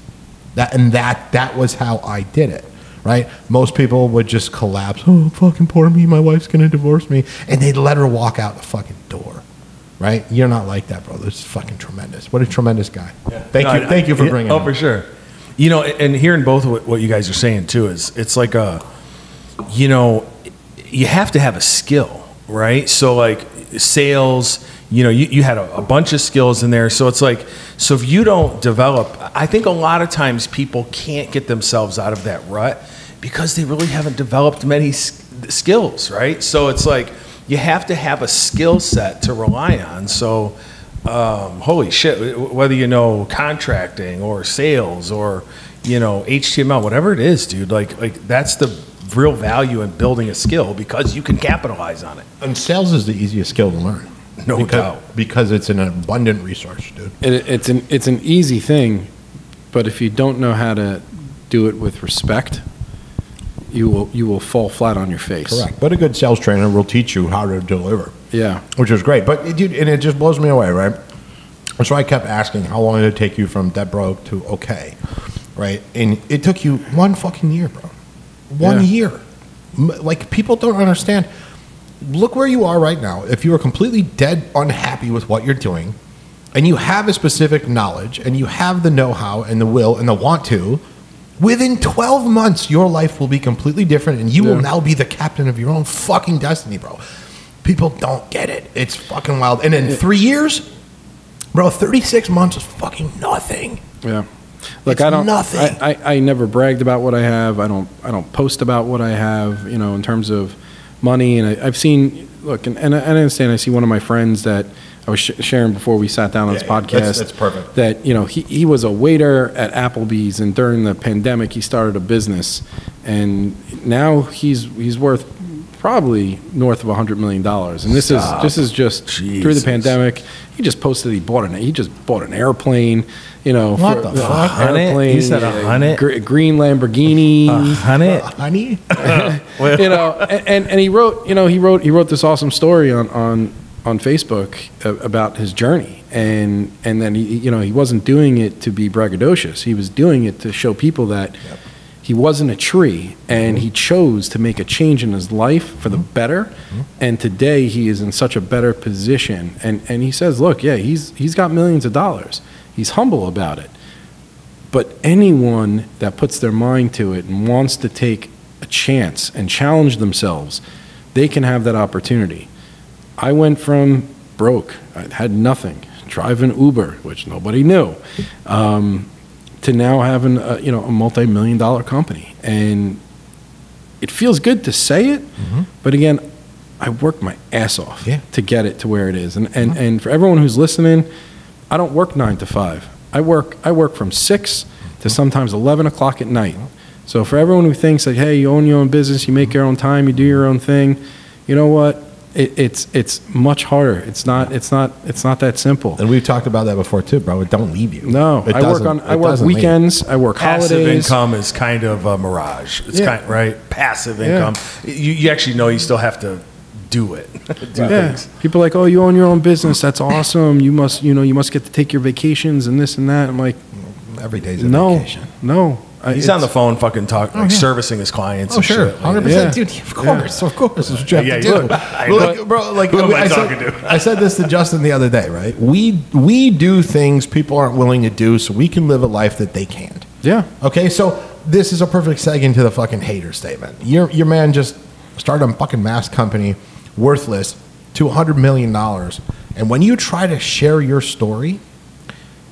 That and that that was how I did it. Right? Most people would just collapse. Oh, fucking poor me. My wife's gonna divorce me, and they'd let her walk out the fucking door. Right? You're not like that, bro. This is fucking tremendous. What a tremendous guy. Thank No, you. I- Thank you for yeah, bringing. Oh, him. for sure. You know, and hearing both of what, you guys are saying too is it's like a, you know, you have to have a skill, right? So like sales, you know, you, you had a, a bunch of skills in there. So it's like, so if you don't develop, I think a lot of times people can't get themselves out of that rut because they really haven't developed many skills, right? So it's like you have to have a skill set to rely on. So, um, holy shit, whether you know contracting or sales or you know HTML, whatever it is, dude, like like that's the real value in building a skill because you can capitalize on it. And sales is the easiest skill to learn. No because, doubt. Because it's an abundant resource, dude. It, it's an it's an easy thing, but if you don't know how to do it with respect, you will you will fall flat on your face. Correct. But a good sales trainer will teach you how to deliver. Yeah. which was great. But dude, and it just blows me away, right? And so I kept asking, how long did it take you from dead broke to okay, right? And it took you one fucking year, bro. One Yeah. year. Like people don't understand. Look where you are right now. If you are completely dead unhappy with what you're doing, and you have a specific knowledge, and you have the know-how and the will and the want to, within 12 months your life will be completely different, and you will now be the captain of your own fucking destiny, bro. People don't get it. It's fucking wild. And in three years, bro, 36 months is fucking nothing. Yeah. Look, It's I don't. nothing. I, I, I never bragged about what I have. I don't. I don't post about what I have. You know, in terms of money. And I, I've seen. Look, and, and I, I understand. I see one of my friends that I was sh- sharing before we sat down on Yeah, this podcast. that's- that's perfect. That you know he, he was a waiter at Applebee's, and during the pandemic he started a business, and now he's he's worth probably north of hundred million dollars. And this is this is just through the pandemic. He just posted he bought an he just bought an airplane. You know, What for- the uh, fuck? Airplane, He said a hundred? gr- green Lamborghini. Honey, <laughs> Honey? you know, and, and and he wrote, you know, he wrote he wrote this awesome story on on on Facebook about his journey, and and then he, you know, he wasn't doing it to be braggadocious. He was doing it to show people that he wasn't a tree, and mm-hmm. he chose to make a change in his life for the mm-hmm. better. Mm-hmm. And today he is in such a better position. And and he says, look, yeah, he's he's got millions of dollars. He's humble about it But anyone that puts their mind to it and wants to take a chance and challenge themselves, they can have that opportunity. I went from broke, I had nothing, driving Uber, which nobody knew, um, to now having a, uh, you know a multi-million dollar company, and it feels good to say it, mm-hmm. but again, I worked my ass off Mm-hmm. Yeah. to get it to where it is, and and, mm-hmm. and for everyone who's listening, I don't work nine to five. I work I work from six to mm-hmm. sometimes eleven o'clock at night. So for everyone who thinks like, hey, you own your own business, you make your own time, you do your own thing, you know what? It, it's it's much harder. It's not it's not it's not that simple. And we've talked about that before too, bro. It don't leave you. No, It I work doesn't- on I work doesn't leave. weekends. I work holidays. Passive holidays. income is kind of a mirage. It's Yeah. kind right. Passive Yeah. income. You, you actually know you still have to do it. <laughs> do Yeah. things. People are like, oh, you own your own business. That's awesome. You must, you know, you must get to take your vacations and this and that. I'm like, Every day's a no, vacation. no. I- He's on the phone, fucking talk, oh, like yeah. servicing his clients. Oh and sure, shit, like- hundred Yeah. percent, dude. Of course, of course, that's what you have Yeah, to yeah, do. I Well, know. like, bro, like Who am I said- talking to? <laughs> I said this to Justin the other day, right? We we do things people aren't willing to do, so we can live a life that they can't. Yeah. Okay, so this is a perfect seg into the fucking hater statement. Your your man just started a fucking mask company, worthless to hundred million dollars, and when you try to share your story,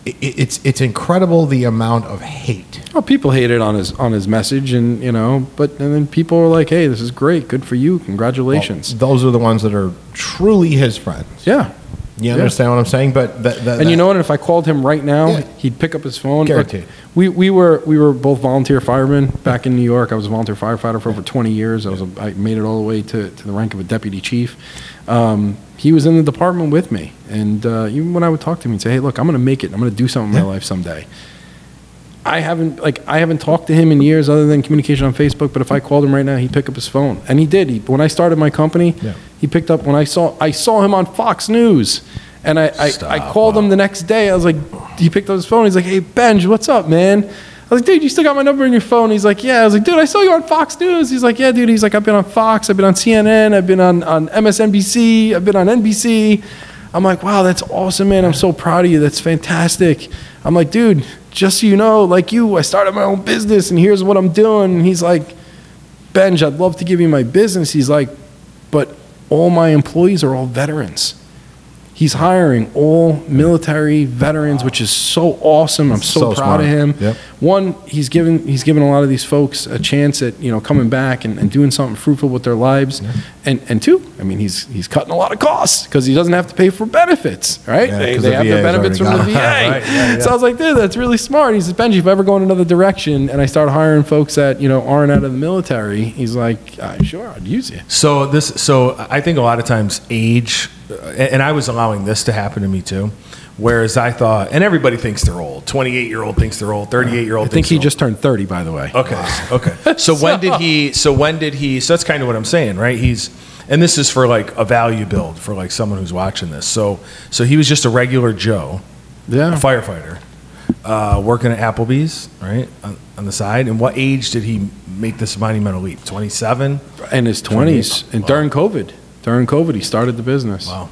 it's it's incredible the amount of hate. Well, people hated on his on his message, and you know, but and then people are like, hey, this is great, good for you, congratulations. Those are the ones that are truly his friends. yeah. You Yeah. understand what I'm saying? But that, that, And you know what? If I called him right now, Yeah. he'd pick up his phone. Guaranteed. We, we were we were both volunteer firemen back in New York. I was a volunteer firefighter for over 20 years. I was a, I made it all the way to, to the rank of a deputy chief. Um, he was in the department with me, and uh, even when I would talk to him, he'd say, "Hey, look, I'm going to make it. I'm going to do something in my life someday." I haven't like I haven't talked to him in years other than communication on Facebook. But if I called him right now, he'd pick up his phone, and he did. He, when I started my company, Yeah. he picked up. When I saw I saw him on Fox News, and I I, I called him the next day. I was like, he picked up his phone. He's like, "Hey Benj, what's up, man?" I was like, "Dude, you still got my number in your phone?" He's like, "Yeah." I was like, "Dude, I saw you on Fox News." He's like, "Yeah, dude." He's like, "I've been on Fox. I've been on CNN. I've been on on MSNBC. I've been on NBC." I'm like, "Wow, that's awesome, man. I'm so proud of you. That's fantastic." I'm like, "Dude, just so you know, like you, I started my own business, and here's what I'm doing." And he's like, Benj, I'd love to give you my business. He's like, but all my employees are all veterans. He's hiring all military veterans, which is so awesome. I'm so, So proud of him. Yep. One, he's given he's given a lot of these folks a chance at you know coming back and, and doing something fruitful with their lives. And and two, I mean he's he's cutting a lot of costs because he doesn't have to pay for benefits, right? Yeah, they they the have 's benefits from the VA. <laughs> Right, yeah, yeah. So I was like, dude, that's really smart. He says, Benji, if I ever go in another direction and I start hiring folks that you know aren't out of the military, he's like, uh, sure, I'd use you. So this, so I think a lot of times age, and I was allowing this to happen to me too. Whereas I thought, and everybody thinks they're old. Twenty-eight year old thinks they're old. Thirty-eight year old. I think he just turned 30, by the way. okay. <laughs> Okay. So when did he? So when did he? So that's kind of what I'm saying, right? He's, and this is for like a value build for like someone who's watching this. So so he was just a regular Joe, a Yeah. firefighter, uh, working at Applebee's, right on, on the side. And what age did he make this monumental leap? Twenty-seven. In his 20s, and during COVID, during COVID, he started the business. Wow.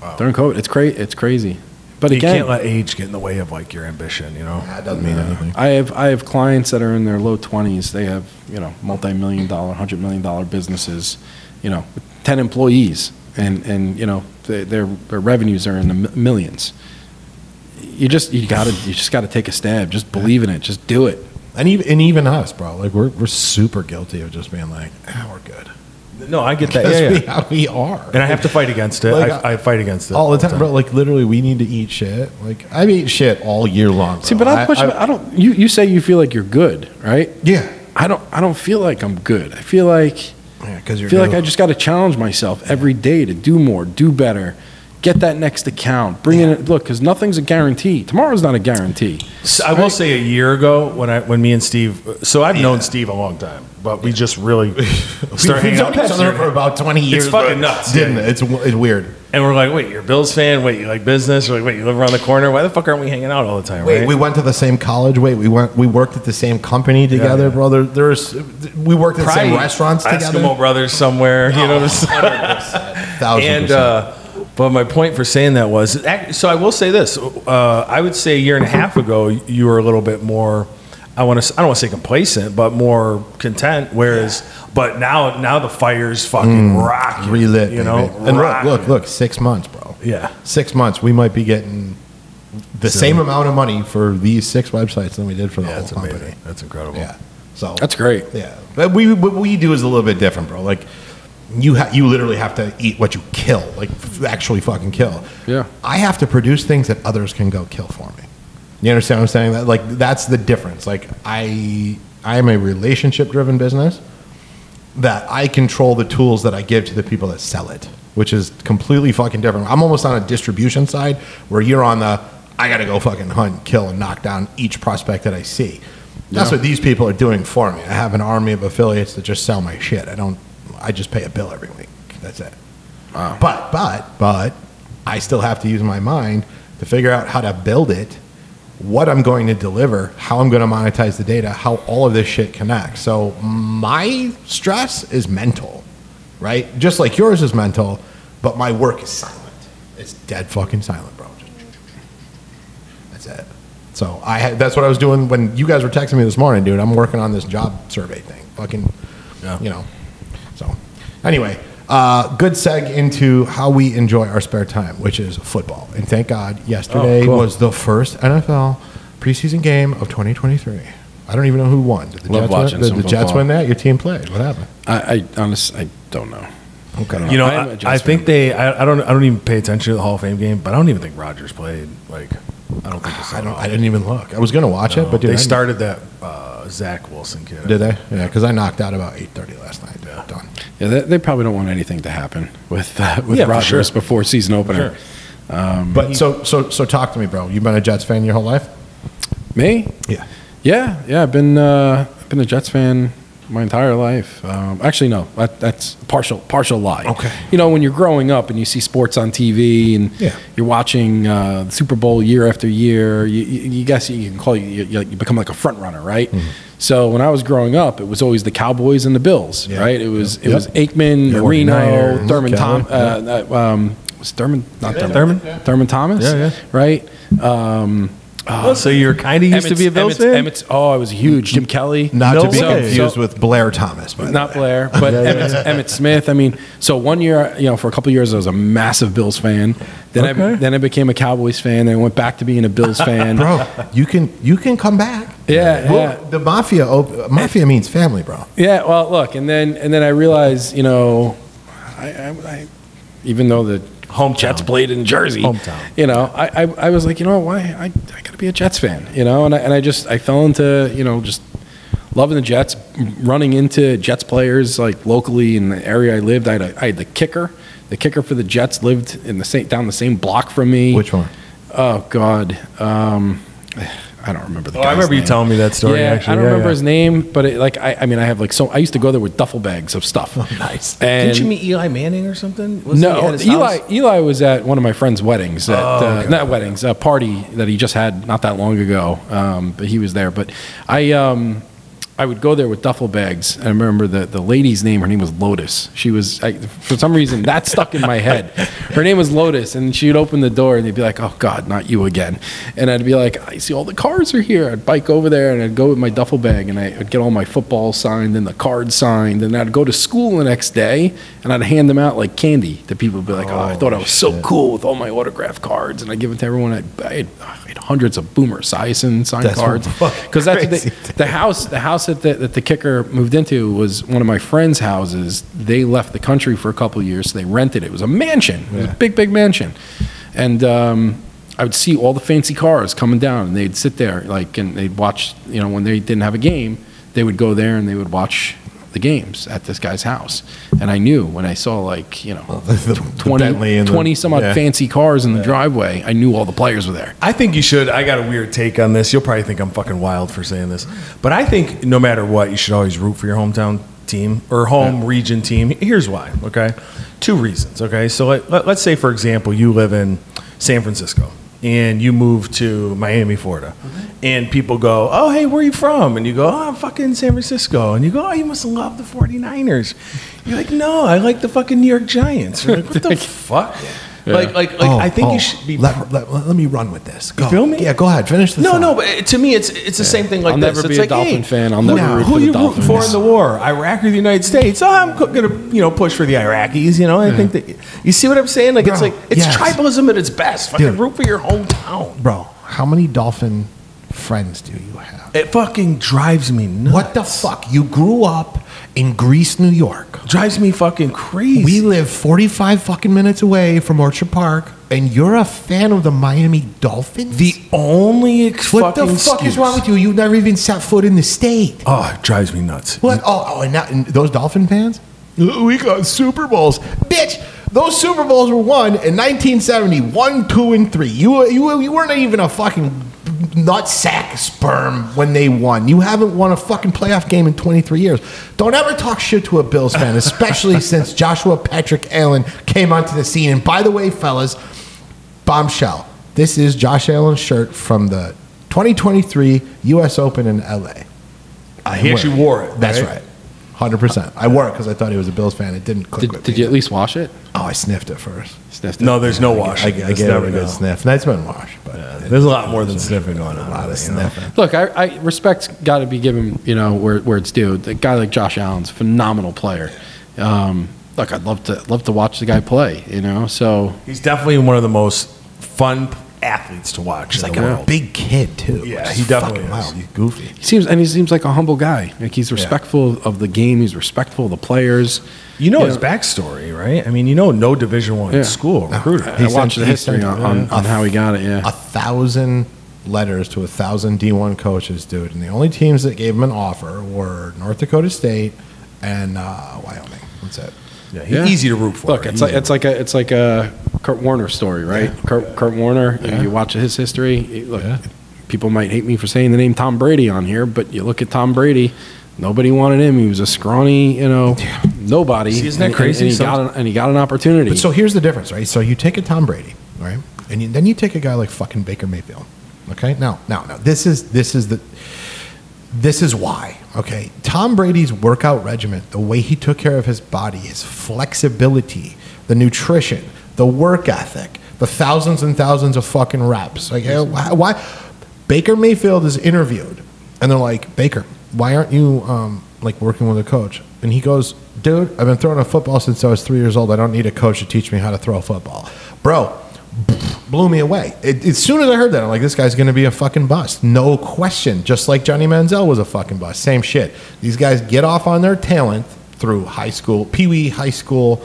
wow. During COVID, it's cra- It's crazy. But you again, can't let age get in the way of like your ambition, you know. That doesn't mean anything. I have I have clients that are in their low 20s. They have you know multi-million dollar, hundred million dollar businesses, you know, with 10 employees, and and you know they, their their revenues are in the millions. You just you gotta you just gotta take a stab. Just believe in it. Just do it. And even and even us, bro. Like we're we're super guilty of just being like, ah, we're good. No, I get that. That's Yeah, yeah. we, how we are. And I have to fight against it. Like, I, I fight against it all the time, bro. Like literally, we need to eat shit. Like I eat shit all year long. Bro. See, but I'll I- push. I, I- don't. You you say you feel like you're good, right? yeah, I don't. I don't feel like I'm good. I feel like yeah, because you're. feel like. I just got to challenge myself every day to do more, do better, get that next account, bring in. Look, because nothing's a guarantee. Tomorrow's not a guarantee. So I will say a year ago when I when me and Steve. So I've known Steve a long time, but we just really <laughs> started We've hanging known out each other for about twenty years. It's fucking nuts, didn't yeah. it? It's it's weird. And we're like, wait, you're a Bills fan? Wait, you like business? We're like, wait, you live around the corner? Why the fuck aren't we hanging out all the time? Wait, right? we went to the same college. Wait, we went. We worked at the same company together, yeah. brother. There's we worked at the same Probably restaurants Eskimo together. Brothers somewhere. You know what I'm saying? <laughs> Thousand and percent. uh, But my point for saying that was so. I will say this. Uh, I would say a year and a half ago, you were a little bit more. I want to. I don't want to say complacent, but more content. Whereas, but now, now the fire's fucking rocking. relit. You know, baby. and look, rocking. look, look, six months, bro. Yeah. six months. We might be getting the same amount of money for these six websites than we did for the Yeah, whole that's company. amazing. That's incredible. Yeah, so That's great. Yeah, but we what we do is a little bit different, bro. Like you ha- you literally have to eat what you kill, like f- actually fucking kill. Yeah. I have to produce things that others can go kill for me. You understand what I'm saying? That like that's the difference. Like I I am a relationship driven business that I control the tools that I give to the people that sell it, which is completely fucking different. I'm almost on a distribution side where you're on the I got to go fucking hunt, kill, and knock down each prospect that I see. That's Yeah. what these people are doing for me. I have an army of affiliates that just sell my shit. I don't. I just pay a bill every week. That's it. But but but I still have to use my mind to figure out how to build it, what I'm going to deliver, how I'm going to monetize the data, how all of this shit connects. So my stress is mental, right? Just like yours is mental, but my work is silent. It's dead fucking silent, bro. That's it. So I had, that's what I was doing when you guys were texting me this morning, dude. I'm working on this job survey thing. Fucking, Yeah. you know. So anyway, uh, good seg into how we enjoy our spare time, which is football. And thank God, yesterday Oh, cool. was the first NFL preseason game of 2023. I don't even know who won. Did the Love Jets watching win? Did the Jets football. win that? Your team played. What happened? I, I honestly, I don't know. Okay. You know, I am a I, Jets I think fan. they. I, I don't. I don't even pay attention to the Hall of Fame game, but I don't even think Rodgers played. Like, I don't think it's I don't. I didn't even look. I was gonna watch it, but dude, they I- started that uh, Zach Wilson kid. Did they? Yeah, because I knocked out about 8:30 last night. Yeah. Done. Yeah, they, they probably don't want anything to happen with uh, with Yeah, for Rodgers sure. before season opener. But so so so talk to me, bro. You've been a Jets fan your whole life? Me? Yeah. Yeah, yeah. I've been uh, I've been a Jets fan my entire life. Um, actually, no, that, that's partial partial lie. Okay. You know, when you're growing up and you see sports on TV and Yeah. you're watching uh, the Super Bowl year after year, you, you, you guess you can call you, you, you become like a front runner, right? Mm-hmm. So when I was growing up, it was always the Cowboys and the Bills, Yeah. right? It was Yep. it was Aikman, The Marino, 49ers, Thurman Tom, Kelly, uh, uh, um, was Thurman not Thurman Thurman? Thurman Thomas, Yeah, yeah. right? Um, Oh, so you're kind of used to be a Bills Emmitt's, fan. Emmitt's, oh, I was huge. Jim Kelly. Not No to be way. confused So- with Blair Thomas, by the not way. Blair, but <laughs> Emmitt, Emmitt Smith. I mean, so one year, you know, for a couple of years, I was a massive Bills fan. Then I Okay. then I became a Cowboys fan. Then I went back to being a Bills <laughs> fan. Bro, you can you can come back. Yeah, Well, yeah. The mafia op- mafia means family, bro. Yeah, well, look, and then and then I realized, you know, I, I, I even though the home Jets played in Jersey, Hometown. you know, I, I, I was like, you know, why I, I got to be a Jets fan, you know, and I, and I just I fell into you know just loving the Jets, running into Jets players like locally in the area I lived. I had, a, I had the kicker, the kicker for the Jets lived in the same down the same block from me. Which one? Oh God, um, I don't remember the. Oh, I remember you telling me that story. Yeah, actually. I don't Yeah, remember yeah. his name, but it, like I, I mean, I have like so. I used to go there with duffel bags of stuff. <laughs> nice. And Didn't you meet Eli Manning or something? Wasn't no, Eli. house? Eli was at one of my friend's weddings. At, Oh, uh, not weddings, a party that he just had not that long ago. Um, but he was there. But I, um, I would go there with duffel bags. I remember the the lady's name. Her name was Lotus. She was I, for some reason that stuck in my head. Her name was Lotus, and she would open the door and they'd be like, "Oh God, not you again!" And I'd be like, "I see all the cars are here." I'd bike over there and I'd go with my duffel bag and I'd get all my footballs signed and the cards signed, and I'd go to school the next day and I'd hand them out like candy to people. Who'd be like, "Oh, I thought I was so cool with all my autograph cards," and I would give it to everyone. I, I, had, I had hundreds of Boomer Esiason signed cards because that's they, the house the house that the, that the kicker moved into was one of my friends' houses. They left the country for a couple of years, so they rented it. It was a mansion, it was a big, big mansion, and um, I would see all the fancy cars coming down, and they'd sit there like and they'd watch. You know, when they didn't have a game, they would go there and they would watch the games at this guy's house. And I knew when I saw like you know The, the, the 20, Bentley and the- some odd yeah. fancy cars in the driveway, I knew all the players were there. I think you should. I got a weird take on this. You'll probably think I'm fucking wild for saying this, but I think no matter what, you should always root for your hometown team or home region team. Here's why. Okay, two reasons. Okay, so let, let, let's say for example you live in San Francisco and you move to Miami, Florida, mm-hmm. and people go, "Oh, hey, where are you from?" And you go, "Oh, I'm fucking San Francisco," and you go, "Oh, you must love the 49ers." You're like, "No, I like the fucking New York Giants." You're like, "What the <laughs> fuck?" Like, like, like Oh, I think oh, you should be. Let, let, let me run with this. Go. feel me? Yeah, go ahead. Finish the no, thought. no, but to me, it's it's the same thing like I'll this. never it's a like, Dolphin hey, fan. I'll who- never root Who for the you rooting for in the war? Iraq or the United States? Oh, I'm going to you know push for the Iraqis. You know, I think that you see what I'm saying. Like it's like it's yes. tribalism at its best. Fucking Dude. root for your hometown. Bro, how many dolphin friends do you have? It fucking drives me nuts. What the fuck? You grew up in Greece, New York. drives me fucking crazy? We live 45 fucking minutes away from Orchard Park, and you're a fan of the Miami Dolphins? the only ex- what the fuck is wrong with you? You've never even set foot in the state. Oh, it drives me nuts. What? Oh, oh and, now, and those Dolphin fans? We got Super Bowls. Bitch, those Super Bowls were won in 1970, one, two, and three. You, you, you weren't even a fucking nutsack sperm when they won. You haven't won a fucking playoff game in 23 years. Don't ever talk shit to a Bills fan, especially <laughs> since Joshua Patrick Allen came onto the scene. And by the way, fellas, bombshell. This is Josh Allen's shirt from the 2023 U.S. Open in L.A. I He actually wore it, That's right? right. Hundred percent. I wore it because I thought he was a Bills fan. It didn't click Did, with did me. you at least wash it? Oh, I sniffed it first. Sniffed it? No, there's no wash. I, I gave it a good sniff. That's been washed, but There's a lot more than sniffing going on. a lot of sniffing. Look, I, I respect's got to be given, you know, where, where it's due. The guy like Josh Allen's a phenomenal player. Um, look, I'd love to love to watch the guy play. You know, so He's definitely one of the most fun athletes to watch He's in like the a world. big kid too. Yeah, he definitely fucking is. wild. He's goofy. he seems and he seems like a humble guy. Like he's respectful of the game. He's respectful of the players. You know You his know- backstory, right? I mean, you know, no Division One Yeah. school recruiter. I He watched the history on, on, on how he got it. Yeah, A thousand letters to a thousand D1 coaches, dude. And the only teams that gave him an offer were North Dakota State and uh, Wyoming. That's it. Yeah, he's Yeah. easy to root for. Look, it's like it's like a it's like a Kurt Warner story, right? Kurt, Kurt Warner. You, you watch his history. Look, people might hate me for saying the name Tom Brady on here, but you look at Tom Brady. Nobody wanted him. He was a scrawny, you know, nobody. See, isn't that And- crazy? And, he got an, and he got an opportunity. But so here's the difference, right? So you take a Tom Brady, right, and you, then you take a guy like fucking Baker Mayfield. Okay, now, now, now, this is this is the this is why. Okay, Tom Brady's workout regimen, the way he took care of his body, his flexibility, the nutrition, the work ethic, the thousands and thousands of fucking reps. Like, eh, why, why? Baker Mayfield is interviewed, and they're like, Baker, why aren't you um, like working with a coach? And he goes, Dude, I've been throwing a football since I was three years old. I don't need a coach to teach me how to throw a football, bro. Blew me away. It, as soon as I heard that, I'm like, this guy's going to be a fucking bust. No question. Just like Johnny Manziel was a fucking bust. Same shit. These guys get off on their talent through high school, pee wee high school,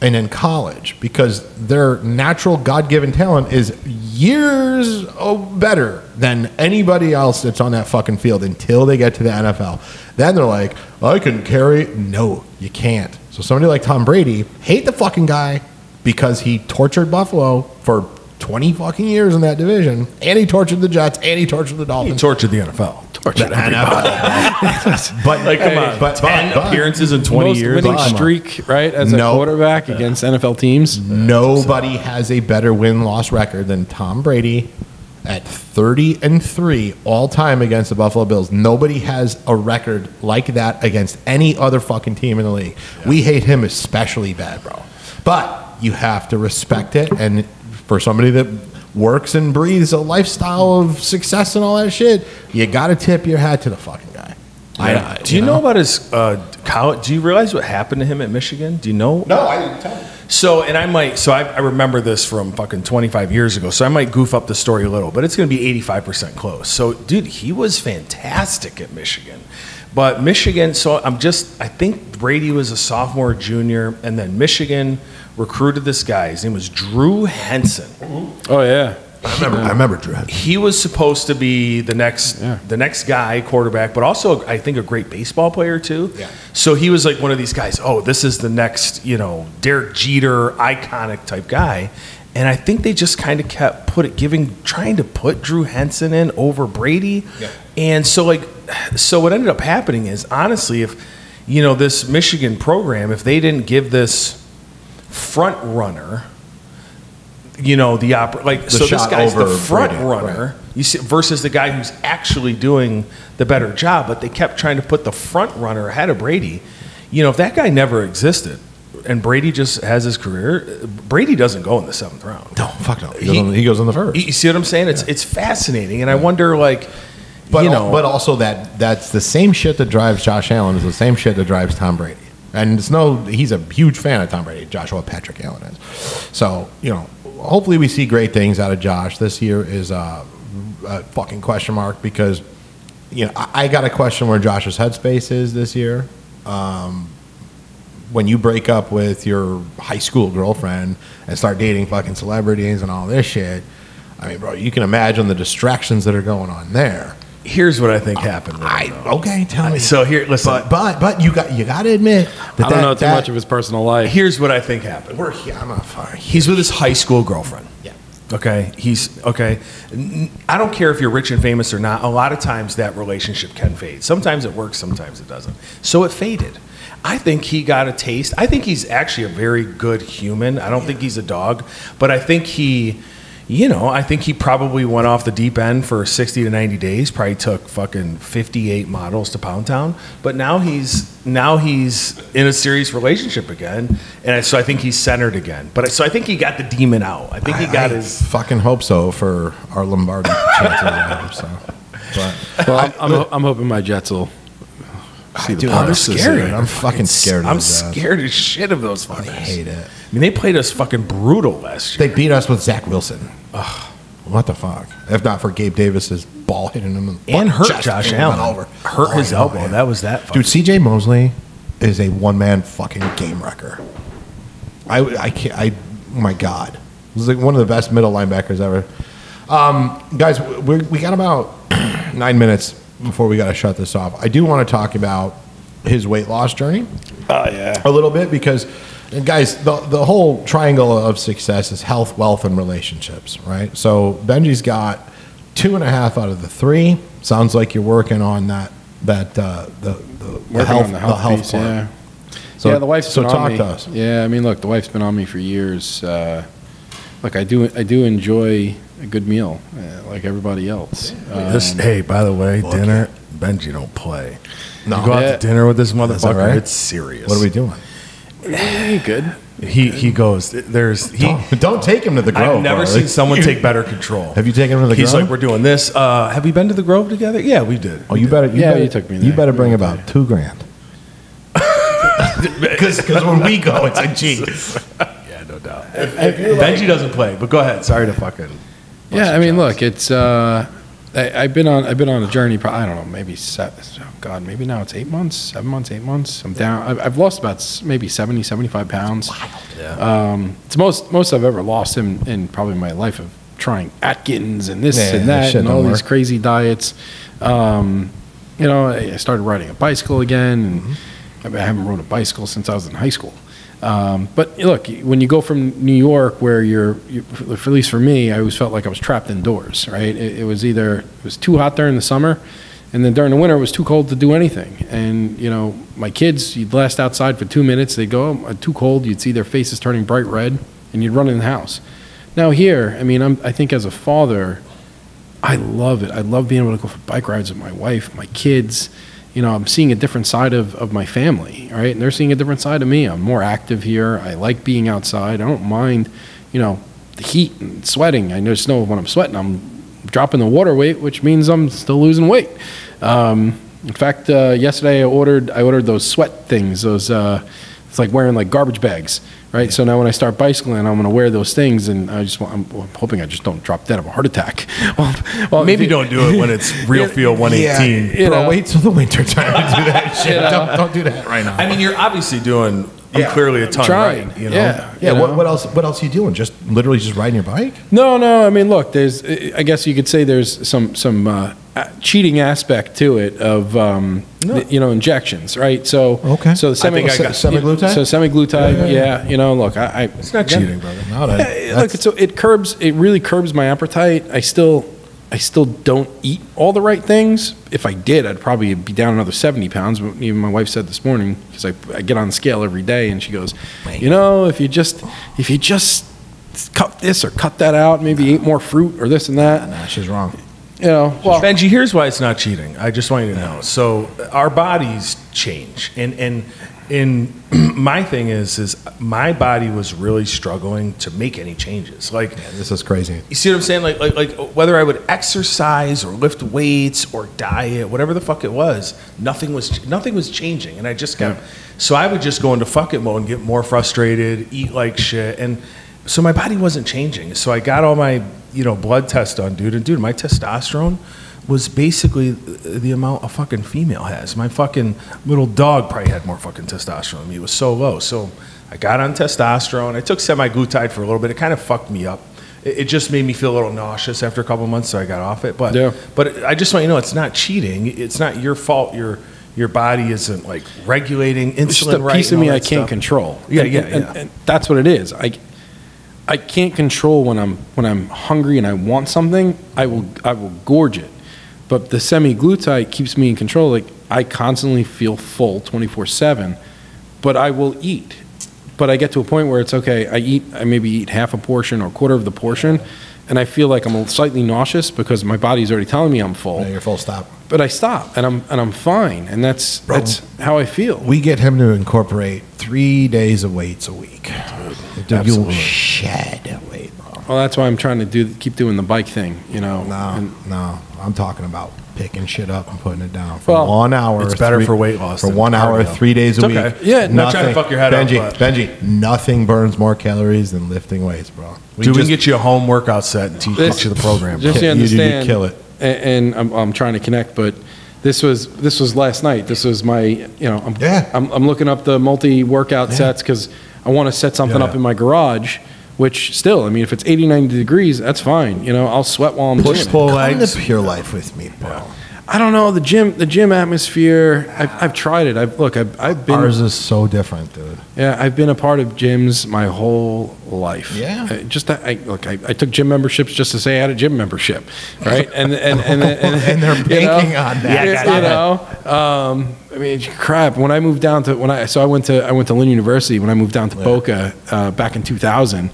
and in college because their natural God given talent is years better than anybody else that's on that fucking field until they get to the NFL. Then they're like, I can carry. No, you can't. So somebody like Tom Brady, hate the fucking guy because he tortured Buffalo for 20 fucking years in that division, and he tortured the Jets, and he tortured the Dolphins. he Dolphins. tortured the NFL. Tortured The NFL. <laughs> but Like, come on, but, ten but- appearances in twenty Most years. winning Come streak, right, as a No. quarterback against NFL teams. Nobody has a better win loss record than Tom Brady at 30 and 3 all time against the Buffalo Bills. Nobody has a record like that against any other fucking team in the league. We hate him especially bad, bro. But you have to respect it and for somebody that works and breathes a lifestyle of success and all that shit, you got to tip your hat to the fucking guy. I- do you know, about his uh, college? Do you realize what happened to him at Michigan? Do you know? No, I didn't tell you. So, and I might, so I, I remember this from fucking 25 years ago. So I might goof up the story a little, but it's going to be 85% close. So, dude, he was fantastic at Michigan. But Michigan, so I'm just, I think Brady was a sophomore, junior, and then Michigan recruited this guy. His name was Drew Henson. Oh yeah, I remember, I remember Drew. Henson. He was supposed to be the next Yeah. the next guy quarterback, but also I think a great baseball player too. Yeah. So he was like one of these guys. Oh, this is the next you know Derek Jeter iconic type guy, and I think they just kind of kept put it giving trying to put Drew Henson in over Brady, Yeah. and so like so what ended up happening is honestly if you know this Michigan program if they didn't give this front runner you know the opera like so this guy's the front Brady, runner you see versus the guy who's actually doing the better job but they kept trying to put the front runner ahead of Brady you know if that guy never existed and Brady just has his career. Brady doesn't go in the seventh round. No, fuck no. He goes, He- on, he goes on the first. You see what I'm saying? It's it's fascinating, and I wonder like, But, you al- know, but also that that's the same shit that drives Josh Allen is the same shit that drives Tom Brady. And it's no, he's a huge fan of Tom Brady. Joshua Patrick Allen is. So you know, hopefully we see great things out of Josh. This year is a, a fucking question mark because you know I, I got a question where Josh's headspace is this year. Um, when you break up with your high school girlfriend and start dating fucking celebrities and all this shit, I mean, bro, you can imagine the distractions that are going on there. Here's what I think happened. with I him, though. okay, tell me. So here, listen. but but but you got you got to admit that I don't that- know too that- much of his personal life. here's what I think happened. We're here. I'm not far. He's with his high school girlfriend. Yeah. Okay. He's okay. N- I don't care if you're rich and famous or not. A lot of times that relationship can fade. Sometimes it works, sometimes it doesn't. So it faded. I think he got a taste. I think he's actually a very good human. I don't think he's a dog, but I think he, you know, I think he probably went off the deep end for 60 to 90 days. Probably took fucking 58 models to Pound Town, but now he's now he's in a serious relationship again, and so I think he's centered again. But I- so I think he got the demon out. I think he got I his. fucking hope so for our Lombardi chances. of him, so. But Well, I'm, I'm, I'm hoping my Jets will see the dude, I'm scared. I'm fucking scared. Of I'm scared as shit of those I hate it. I mean, they played us fucking brutal last year. They beat us with Zach Wilson. Ugh, what the fuck? If not for Gabe Davis's ball hitting him and hurt Josh went Allen. Over. Hurt Oh, his elbow. man. That was that. Dude, CJ Mosley is a one man fucking game wrecker. I, I can't, I, oh my God. This is like one of the best middle linebackers ever. Um, guys, we we got about <clears throat> nine minutes before we got to shut this off. I do want to talk about his weight loss journey Oh yeah. a little bit because, and guys, the, the whole triangle of success is health, wealth, and relationships, right? So Benji's got two and a half out of the three. Sounds like you're working on that that uh, the, the, the Working health the health, piece, part. yeah. So- yeah, the wife's so been talk on me. to us. Yeah, I mean, look, the wife's been on me for years. Uh, look, I do, I do enjoy a good meal, uh, like everybody else. Um, This, hey, by the way, dinner. Benji don't play. No. you go out Yeah. to dinner with this motherfucker. right? It's serious. What are we doing? eh, good. He he goes. There's he. Don't, don't take him to the Grove. I've never bro. seen someone take better control. Have you taken him to the He's Grove? He's like, we're doing this. Uh, have we been to the Grove together? Yeah, we did. Oh, you better. You Yeah, better, you took me You better bring about two grand. <laughs> Because when we go, it's a G. <laughs> Yeah, no doubt. Benji doesn't play, but go ahead. Sorry to fucking. Yeah, I mean, look, it's. Uh, I, I've been on. I've been on a journey. Probably, I don't know, maybe seven. Oh God, maybe now it's eight months, seven months, eight months. I'm down. I've, I've lost about maybe 70, 75 pounds. Yeah. Um, it's most most I've ever lost in, in probably my life of trying Atkins and this Yeah, and that that and all don't these work. crazy diets. Um, you know, I I started riding a bicycle again, and Mm-hmm. I haven't rode a bicycle since I was in high school. Um, but look, when you go from New York, where you're, you, at least for me, I always felt like I was trapped indoors. Right? It, it was either it was too hot during the summer, and then during the winter it was too cold to do anything. And you know, my kids, you'd last outside for two minutes, they'd go, oh, too cold. You'd see their faces turning bright red, and you'd run in the house. Now here, I mean, I'm, I think as a father, I love it. I love being able to go for bike rides with my wife, my kids. You know, I'm seeing a different side of, of my family, right? And they're seeing a different side of me. I'm more active here. I like being outside. I don't mind, you know, the heat and sweating. I just know when I'm sweating, I'm dropping the water weight, which means I'm still losing weight. Um, in fact, uh, yesterday I ordered I ordered those sweat things. Those uh, it's like wearing like garbage bags, right? So now when I start bicycling, I'm going to wear those things, and I just want, I'm, I'm hoping I just don't drop dead of a heart attack. <laughs> well, well, Maybe don't do it when it's real <laughs> feel 118. You Bro, know. wait till the winter time to do that <laughs> shit. You know. don't, don't do that right now. I mean, you're obviously doing Yeah. clearly a ton Trying, right. You know? yeah. yeah. you What, know? what else? What else are you doing? Just literally just riding your bike? No, no. I mean, look. There's. I guess you could say there's some some uh, cheating aspect to it of um, No. you know injections, right? So Okay. So the I think semi I got- Semaglutide? So semaglutide. Yeah, Yeah, yeah, You know, look. I. I It's not again, cheating, brother. No, that, Yeah, that's- look, so it curbs. It really curbs my appetite. I still, I still don't eat all the right things. If I did, I'd probably be down another seventy pounds. But even my wife said this morning because I, I get on the scale every day, and she goes, you know, if you just, if you just cut this or cut that out, maybe eat more fruit or this and that. nah, she's wrong. You know, well, Benji, here's why it's not cheating. I just want you to know. So our bodies change, and and in <clears throat> my thing is is my body was really struggling to make any changes. Like This is crazy. you see what I'm saying? Like, like, like whether I would exercise or lift weights or diet, whatever the fuck it was, nothing was nothing was changing, and I just got. So I would just go into fuck it mode and get more frustrated, eat like shit, and so my body wasn't changing. So I got all my you know blood tests done, dude, and dude, my testosterone was basically the amount a fucking female has. My fucking little dog probably had more fucking testosterone than me. It was so low. So I got on testosterone. I took semaglutide for a little bit. It kind of fucked me up. It, it just made me feel a little nauseous after a couple of months, so I got off it. But Yeah. but I just want you to know it's not cheating. It's not your fault. Your your body isn't like regulating insulin It's just a right. piece of me I can't stuff. control. Yeah, And- yeah, and, yeah. and that's what it is. I I can't control when I'm when I'm hungry and I want something. I will I will gorge it. But the semaglutide keeps me in control. Like I constantly feel full 24/7, but I will eat. But I get to a point where it's okay. I eat. I maybe eat half a portion or a quarter of the portion, and I feel like I'm slightly nauseous because my body's already telling me I'm full. Yeah, you're full stop. But I stop, and I'm and I'm fine, and that's Bro. that's how I feel. We get him to incorporate three days of weights a week. Dude, you'll shed weight, bro. Well, that's why I'm trying to do keep doing the bike thing. You know. No, And- no. I'm talking about picking shit up and putting it down for Well, one hour. it's better three- for weight loss For one hour, cardio. three days a It's week. okay. Yeah, not trying to fuck your head up, Benji, but- Benji, nothing burns more calories than lifting weights, bro. We Dude, we can get you a home workout set and teach This- you the <laughs> program. Just so you You- you understand, kill it. A- And, I'm, I'm trying to connect, but this was this was last night. This was my you know I'm Yeah. I'm, I'm looking up the multi workout sets because I want to set something Yeah, up in my garage. Which still, I mean, if it's 80, 90 degrees, that's fine. You know, I'll sweat while I'm Push doing it. pull Come legs. to Pure Life with me, bro. I don't know the gym, the gym atmosphere. I've, I've tried it. I've look, I've, I've been Ours is so different, dude. Yeah, I've been a part of gyms my whole life. Yeah. Uh, just that, I look, I, I took gym memberships just to say I had a gym membership, right? And and and and, And <laughs> they're you know, banking on that. Yeah, I you got know, um, I mean, crap. When I moved down to when I so I went to I went to Lynn University when I moved down to Boca uh, back in 2000.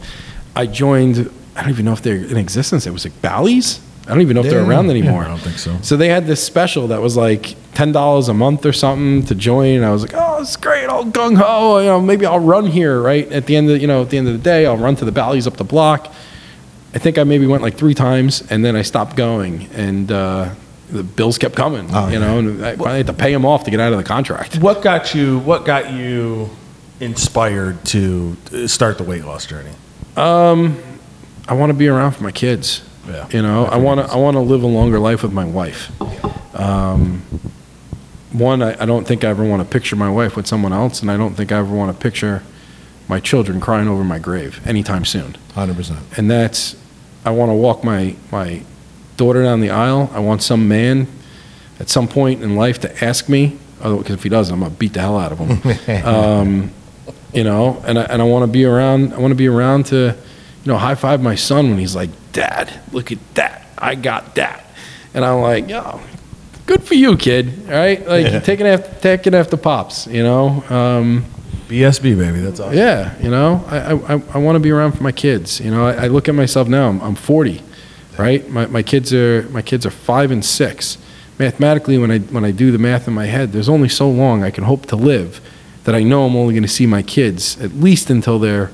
I joined. I don't even know if they're in existence. It was like Bally's. I don't even know if they're Yeah, around yeah, anymore. I don't think so. So they had this special that was like ten dollars a month or something to join. And I was like, oh, it's great, all gung ho. You know, maybe I'll run here. Right at the end of you know at the end of the day, I'll run to the Bally's up the block. I think I maybe went like three times, and then I stopped going, and uh, the bills kept coming. Oh, you yeah. know, and I finally had to pay them off to get out of the contract. What got you? What got you inspired to uh, start the weight loss journey? Um, I want to be around for my kids. Yeah. You know, I want to I want to live a longer life with my wife. Um, one, I, I don't think I ever want to picture my wife with someone else, and I don't think I ever want to picture my children crying over my grave anytime soon. 100%. And that's, I want to walk my my daughter down the aisle. I want some man at some point in life to ask me, because if he doesn't, I'm gonna beat the hell out of him. <laughs> um, you know, and I, and I want to be around. I want to be around to, you know, high five my son when he's like, "Dad, look at that! I got that," and I'm like, "Yo, good for you, kid." All right, like Yeah. taking after taking after pops. You know, um, BSB baby, that's awesome. yeah, you know, I I, I want to be around for my kids. You know, I, I look at myself now. I'm, I'm 40, right? My, my kids are my kids are five and six. Mathematically, when I when I do the math in my head, there's only so long I can hope to live that I know I'm only going to see my kids at least until they're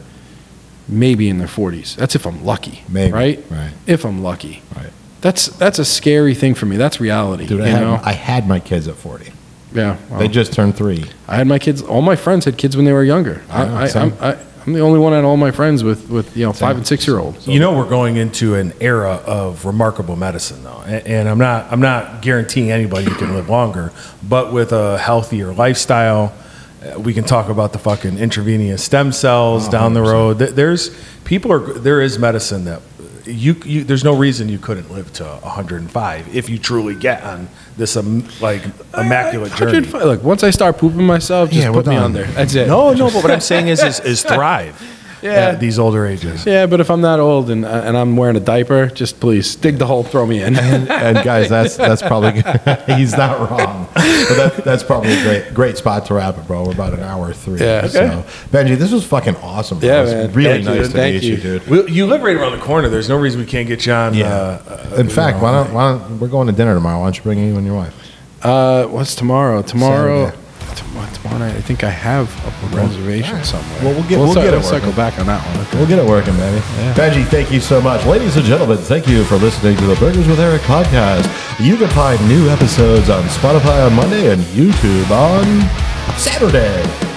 maybe in their 40s. That's if I'm lucky, Maybe, right? right. If I'm lucky, Right. That's that's a scary thing for me. That's reality. Dude, you I had. I had my kids at 40. yeah. well. They just turned three. I had my kids. All my friends had kids when they were younger. I know, I, I, same. I'm, I, I'm the only one out of all my friends with, with you know five and six year olds. You know, we're going into an era of remarkable medicine, though, and, and I'm not I'm not guaranteeing anybody you can live longer, but with a healthier lifestyle, we can talk about the fucking intravenous stem cells Oh, down the road. There's people are there is medicine that you, you there's no reason you couldn't live to 105 if you truly get on this um, like immaculate journey. 105 Look, once I start pooping myself, just Yeah, put me on there. That's it. No, no, but what I'm saying is is, is <laughs> thrive Yeah. at these older ages. Yeah, but if I'm that old and and I'm wearing a diaper, just please dig the hole, throw me in. And, and guys, that's that's probably <laughs> <laughs> he's not wrong. But that, that's probably a great great spot to wrap it, bro. We're about an hour three. Yeah. Okay. So, Benji, this was fucking awesome. Bro. Yeah, man. Really Thank nice you. to Thank meet you, you dude. We, you live right around the corner. There's no reason we can't get you on. Yeah. Uh, uh in fact, know, why don't, why don't we're going to dinner tomorrow? Why don't you bring you and your wife? Uh, what's tomorrow? Tomorrow. Saturday tomorrow night, I think I have a reservation right. somewhere. Well, we'll get we'll, we'll get it circle back on that one. Okay. We'll get it working, baby. Yeah. Benji, thank you so much, ladies and gentlemen. Thank you for listening to the Burgers with Eric podcast. You can find new episodes on Spotify on Monday and YouTube on Saturday.